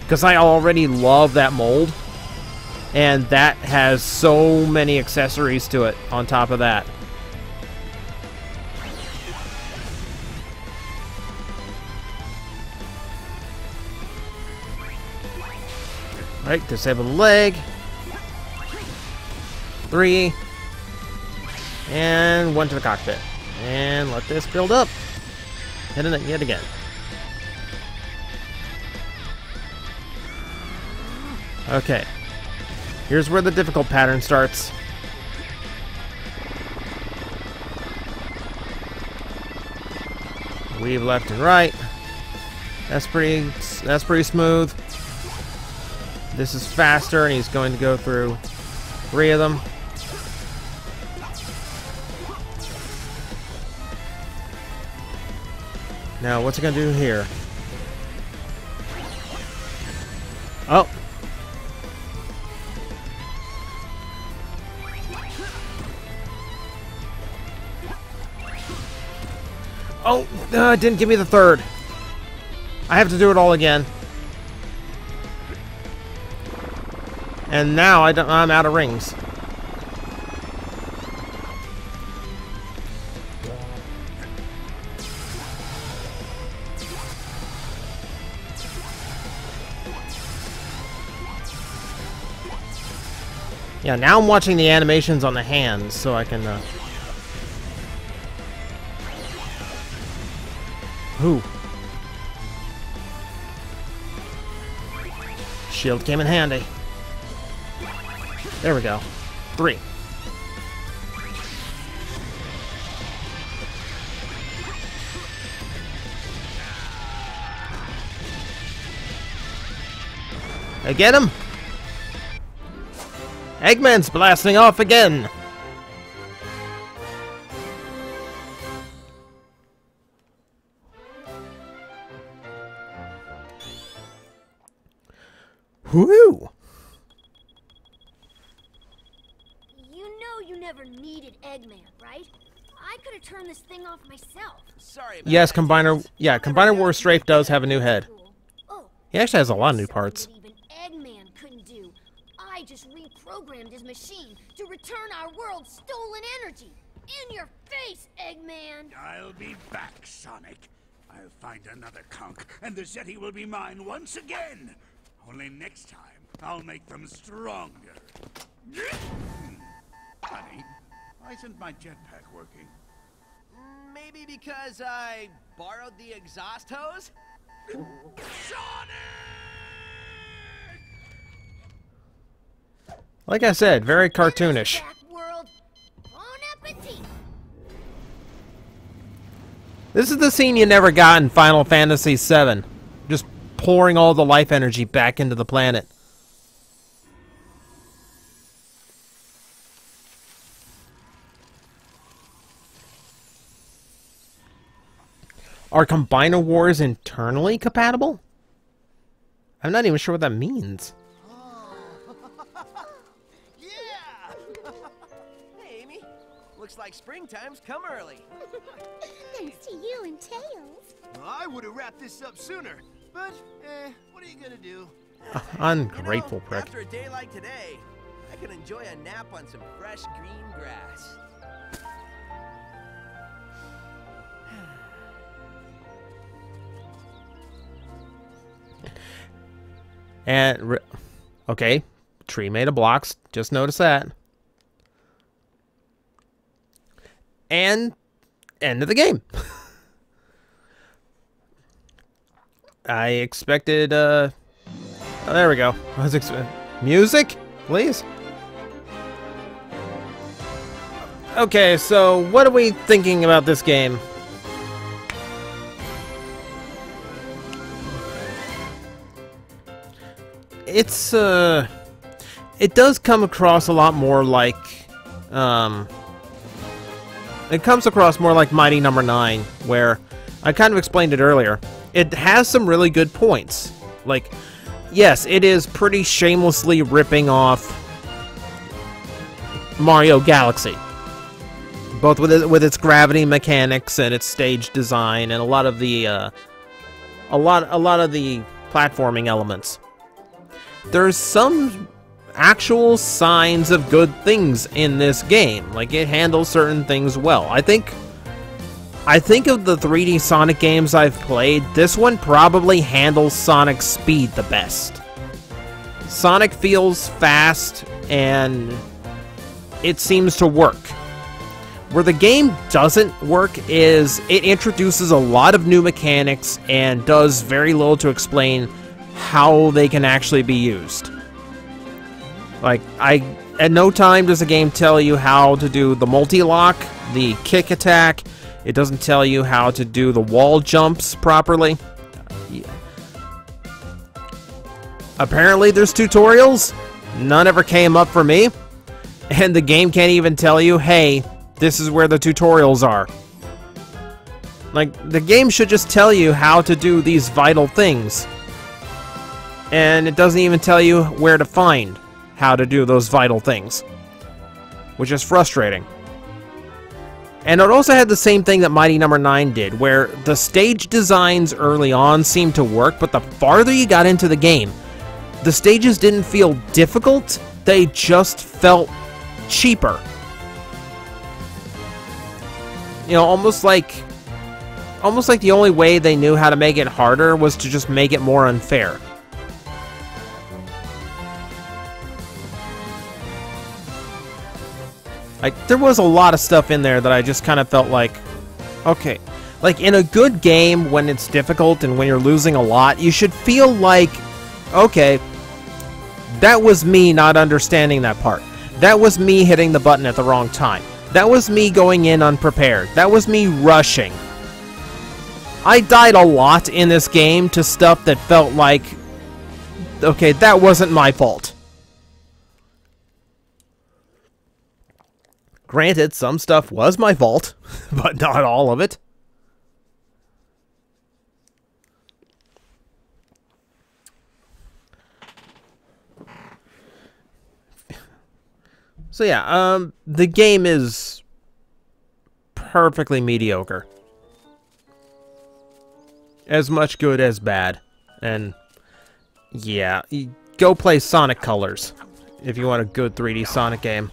[SPEAKER 1] Because I already love that mold. And that has so many accessories to it on top of that. Right, disable the leg. Three. And one to the cockpit. And let this build up. Hitting it yet again. Okay. Here's where the difficult pattern starts. Weave left and right. That's pretty that's pretty smooth. This is faster and he's going to go through three of them. Now, what's he gonna do here? Oh. Oh, uh, didn't give me the third. I have to do it all again. And now I I'm out of rings. Yeah, now I'm watching the animations on the hands, so I can, uh... Ooh. Shield came in handy. There we go. Three. I get him? Eggman's blasting off again! Whoo!
[SPEAKER 3] You know you never needed Eggman, right? I could have turned this thing off myself.
[SPEAKER 2] Sorry about
[SPEAKER 1] Yes,
[SPEAKER 2] that.
[SPEAKER 1] Combiner... Yeah, Combiner War Strafe does have a new head.
[SPEAKER 3] Oh,
[SPEAKER 1] He actually has a lot of new parts.
[SPEAKER 3] Even Eggman couldn't do. I just reprogrammed his machine to return our world's stolen energy. In your face, Eggman!
[SPEAKER 5] I'll be back, Sonic. I'll find another conch, and the Zeti will be mine once again. Only next time, I'll make them stronger. Honey, why isn't my jetpack working?
[SPEAKER 2] Maybe because I borrowed the exhaust hose?
[SPEAKER 5] Sonic!
[SPEAKER 1] Like I said, very cartoonish.
[SPEAKER 3] Back world. Bon appetit!
[SPEAKER 1] This is the scene you never got in Final Fantasy VII. Just pouring all the life energy back into the planet. Are Combiner Wars internally compatible? I'm not even sure what that means.
[SPEAKER 2] Yeah! hey, Amy. Looks like springtime's come early.
[SPEAKER 3] Thanks to you and Tails.
[SPEAKER 2] I would have wrapped this up sooner, but eh, what are you gonna do?
[SPEAKER 1] Ungrateful
[SPEAKER 2] you know,
[SPEAKER 1] prick.
[SPEAKER 2] After a day like today, I can enjoy a nap on some fresh green grass.
[SPEAKER 1] And okay, tree made of blocks. Just notice that. And end of the game. I expected. uh... Oh, there we go. I was expecting music, please. Okay, so what are we thinking about this game? It's uh, it does come across a lot more like, um, it comes across more like Mighty Number no. Nine, where I kind of explained it earlier. It has some really good points. Like, yes, it is pretty shamelessly ripping off Mario Galaxy, both with it, with its gravity mechanics and its stage design and a lot of the uh, a lot a lot of the platforming elements. There's some actual signs of good things in this game. Like it handles certain things well. I think I think of the 3D Sonic games I've played, this one probably handles Sonic's speed the best. Sonic feels fast and it seems to work. Where the game doesn't work is it introduces a lot of new mechanics and does very little to explain how they can actually be used. Like, I at no time does the game tell you how to do the multi-lock, the kick attack. It doesn't tell you how to do the wall jumps properly. Yeah. Apparently there's tutorials. None ever came up for me. And the game can't even tell you, hey, this is where the tutorials are. Like, the game should just tell you how to do these vital things. And it doesn't even tell you where to find how to do those vital things. Which is frustrating. And it also had the same thing that Mighty Number no. 9 did, where the stage designs early on seemed to work, but the farther you got into the game, the stages didn't feel difficult, they just felt cheaper. You know, almost like almost like the only way they knew how to make it harder was to just make it more unfair. There was a lot of stuff in there that I just kind of felt like, okay. Like, in a good game, when it's difficult and when you're losing a lot, you should feel like, okay, that was me not understanding that part. That was me hitting the button at the wrong time. That was me going in unprepared. That was me rushing. I died a lot in this game to stuff that felt like, okay, that wasn't my fault. Granted, some stuff was my fault, but not all of it. So yeah, um, the game is perfectly mediocre. As much good as bad. And yeah, go play Sonic Colors if you want a good 3D Sonic game.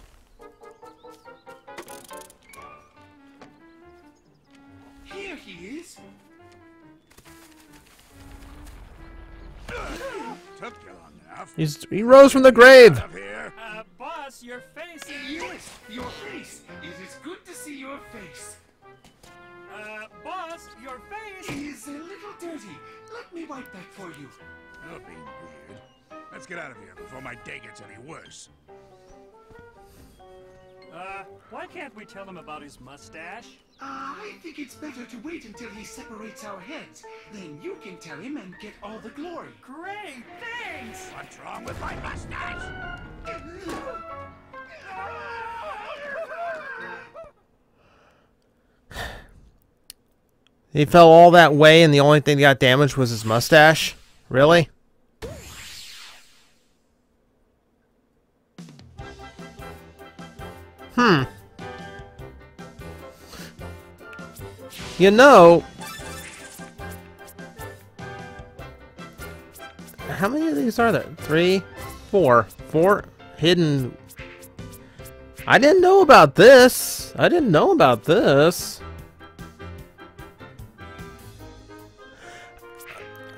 [SPEAKER 1] He's he rose from the grave.
[SPEAKER 6] Uh, boss, your face.
[SPEAKER 5] Yes, your face. It is good to see your face.
[SPEAKER 6] Uh, boss, your face
[SPEAKER 5] is a little dirty. Let me wipe that for you. Being weird. Let's get out of here before my day gets any worse.
[SPEAKER 6] Uh, why can't we tell him about his mustache?
[SPEAKER 5] Uh, I think it's better to wait until he separates our heads. Then you can tell him and get all the glory.
[SPEAKER 6] Great, thanks!
[SPEAKER 5] What's wrong with my mustache?
[SPEAKER 1] he fell all that way and the only thing that got damaged was his mustache? Really? Hmm. You know... How many of these are there? Three? Four? Four hidden... I didn't know about this. I didn't know about this.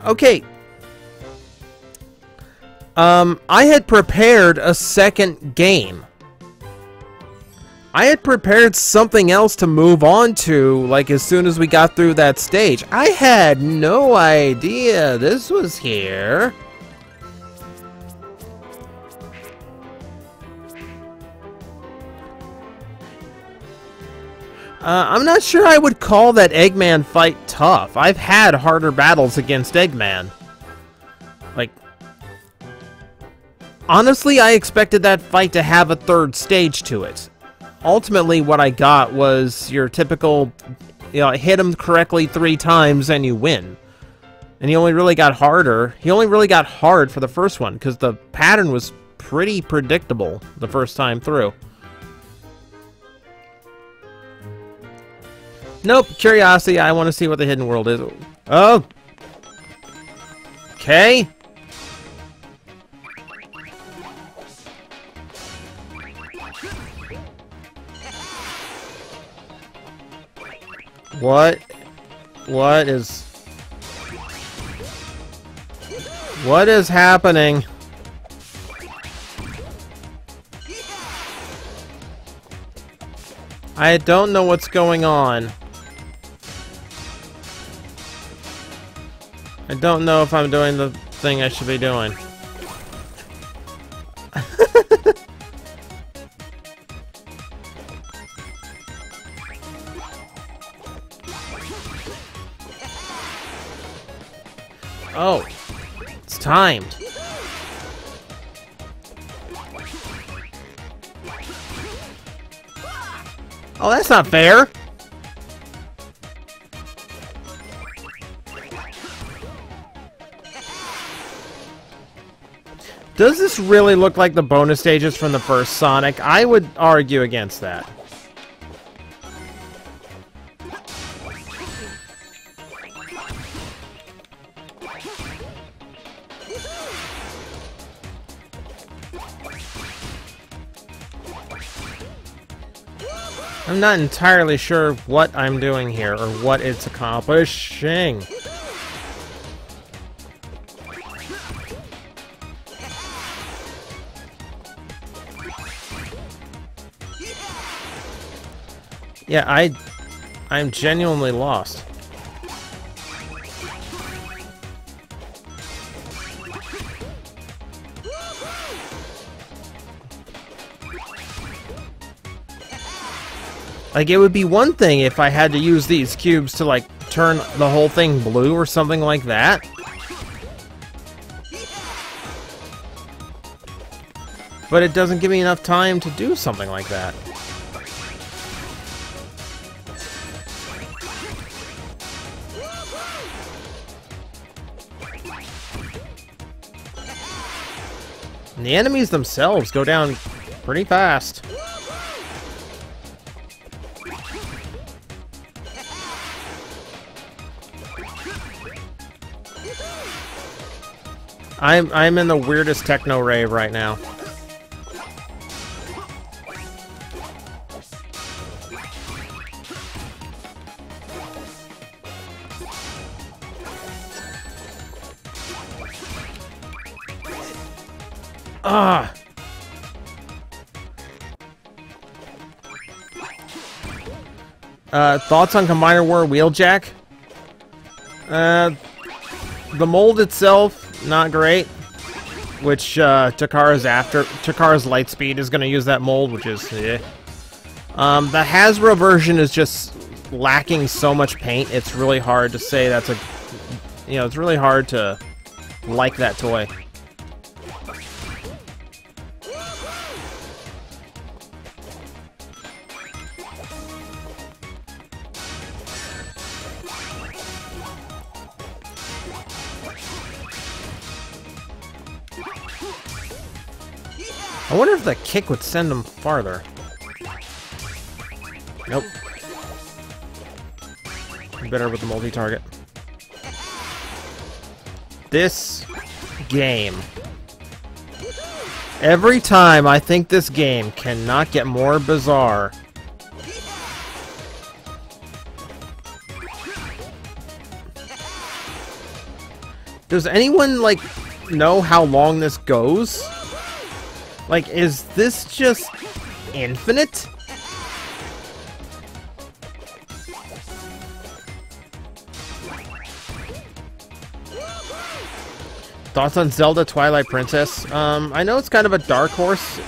[SPEAKER 1] Okay. Um, I had prepared a second game. I had prepared something else to move on to, like, as soon as we got through that stage. I had no idea this was here. Uh, I'm not sure I would call that Eggman fight tough. I've had harder battles against Eggman. Like, honestly, I expected that fight to have a third stage to it. Ultimately, what I got was your typical, you know, hit him correctly three times and you win. And he only really got harder. He only really got hard for the first one because the pattern was pretty predictable the first time through. Nope, curiosity. I want to see what the hidden world is. Oh. Okay. What? What is... What is happening? I don't know what's going on. I don't know if I'm doing the thing I should be doing. oh, it's timed. Oh, that's not fair. Does this really look like the bonus stages from the first Sonic? I would argue against that. I'm not entirely sure what I'm doing here or what it's accomplishing. Yeah, I... I'm genuinely lost. Like, it would be one thing if I had to use these cubes to, like, turn the whole thing blue or something like that. But it doesn't give me enough time to do something like that. And the enemies themselves go down pretty fast. I'm I'm in the weirdest techno rave right now. Ah. Uh, thoughts on Combiner War Wheeljack? Uh, the mold itself, not great. Which, uh, Takara's after. Takara's Lightspeed is going to use that mold, which is, eh. Um, the Hasbro version is just lacking so much paint, it's really hard to say that's a... You know, it's really hard to like that toy. Kick would send him farther. Nope. Better with the multi-target. This game. Every time I think this game cannot get more bizarre. Does anyone, like, know how long this goes? Like, is this just infinite? Thoughts on Zelda Twilight Princess? Um, I know it's kind of a dark horse.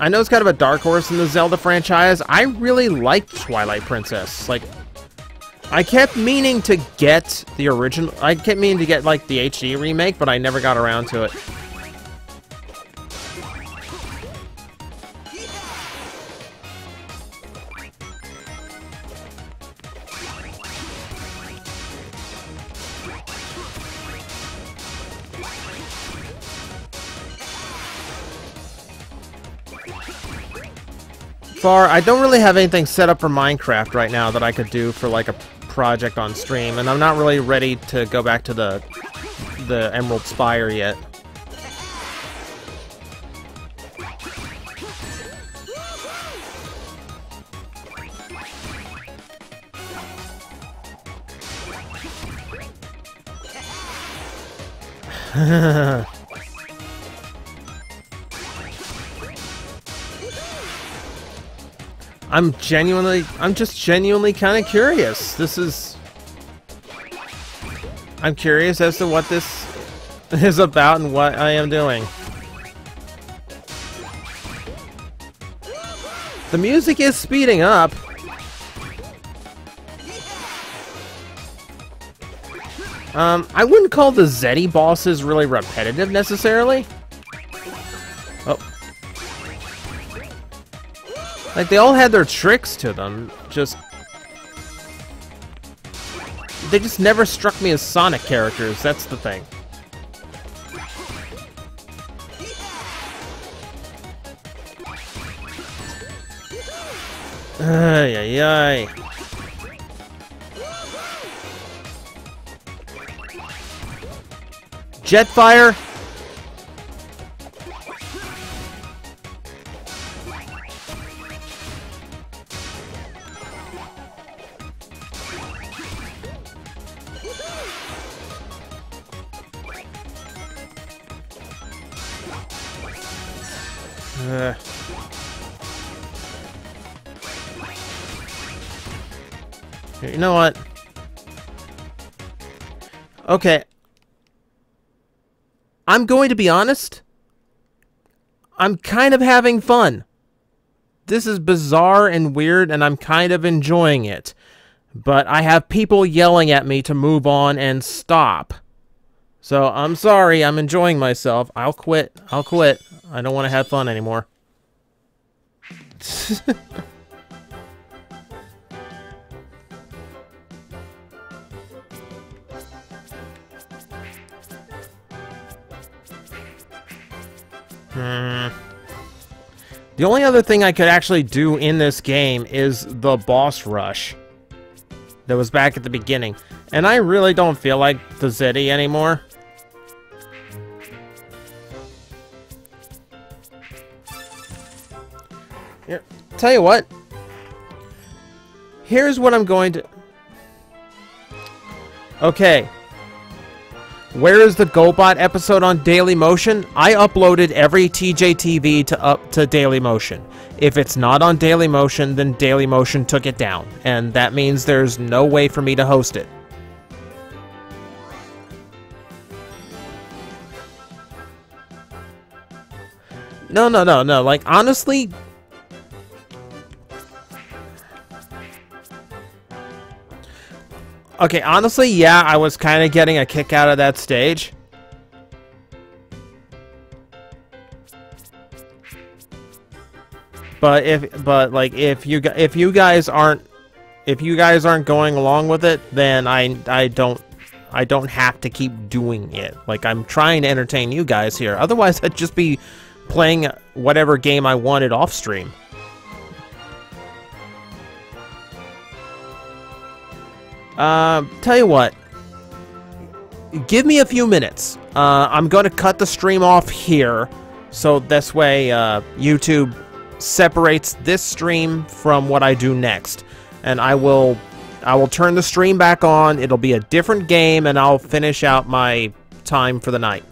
[SPEAKER 1] I know it's kind of a dark horse in the Zelda franchise. I really liked Twilight Princess. Like, I kept meaning to get the original. I kept meaning to get like the HD remake, but I never got around to it. Far, I don't really have anything set up for Minecraft right now that I could do for like a project on stream, and I'm not really ready to go back to the the Emerald Spire yet. I'm genuinely, I'm just genuinely kind of curious. This is, I'm curious as to what this is about and what I am doing. The music is speeding up. Um, I wouldn't call the Zeti bosses really repetitive necessarily. Like, they all had their tricks to them, just... They just never struck me as Sonic characters, that's the thing. Ay, ay, ay. Jetfire! Uh. You know what? Okay. I'm going to be honest. I'm kind of having fun. This is bizarre and weird, and I'm kind of enjoying it. But I have people yelling at me to move on and stop. So I'm sorry, I'm enjoying myself. I'll quit. I'll quit. I don't want to have fun anymore. Hmm. The only other thing I could actually do in this game is the boss rush that was back at the beginning. And I really don't feel like the Zeti anymore. Here, tell you what. Here's what I'm going to... Okay. Where is the GoBot episode on Daily Motion? I uploaded every TJTV to up to Daily Motion. If it's not on Daily Motion, then Daily Motion took it down, and that means there's no way for me to host it. No, no, no, no. Like honestly, Okay, honestly, yeah, I was kind of getting a kick out of that stage. But if, but like, if you if you guys aren't, if you guys aren't going along with it, then I I don't I don't have to keep doing it. Like I'm trying to entertain you guys here. Otherwise, I'd just be playing whatever game I wanted off stream. Um, tell you what. Give me a few minutes. Uh, I'm going to cut the stream off here. So this way, uh, YouTube separates this stream from what I do next. And I will... I will turn the stream back on. It'll be a different game, and I'll finish out my time for the night.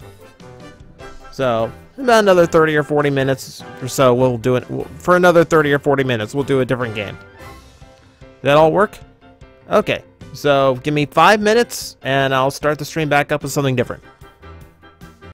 [SPEAKER 1] So, about another 30 or 40 minutes or so, we'll do it. For another 30 or 40 minutes, we'll do a different game. That all work? Okay. So give me five minutes and I'll start the stream back up with something different.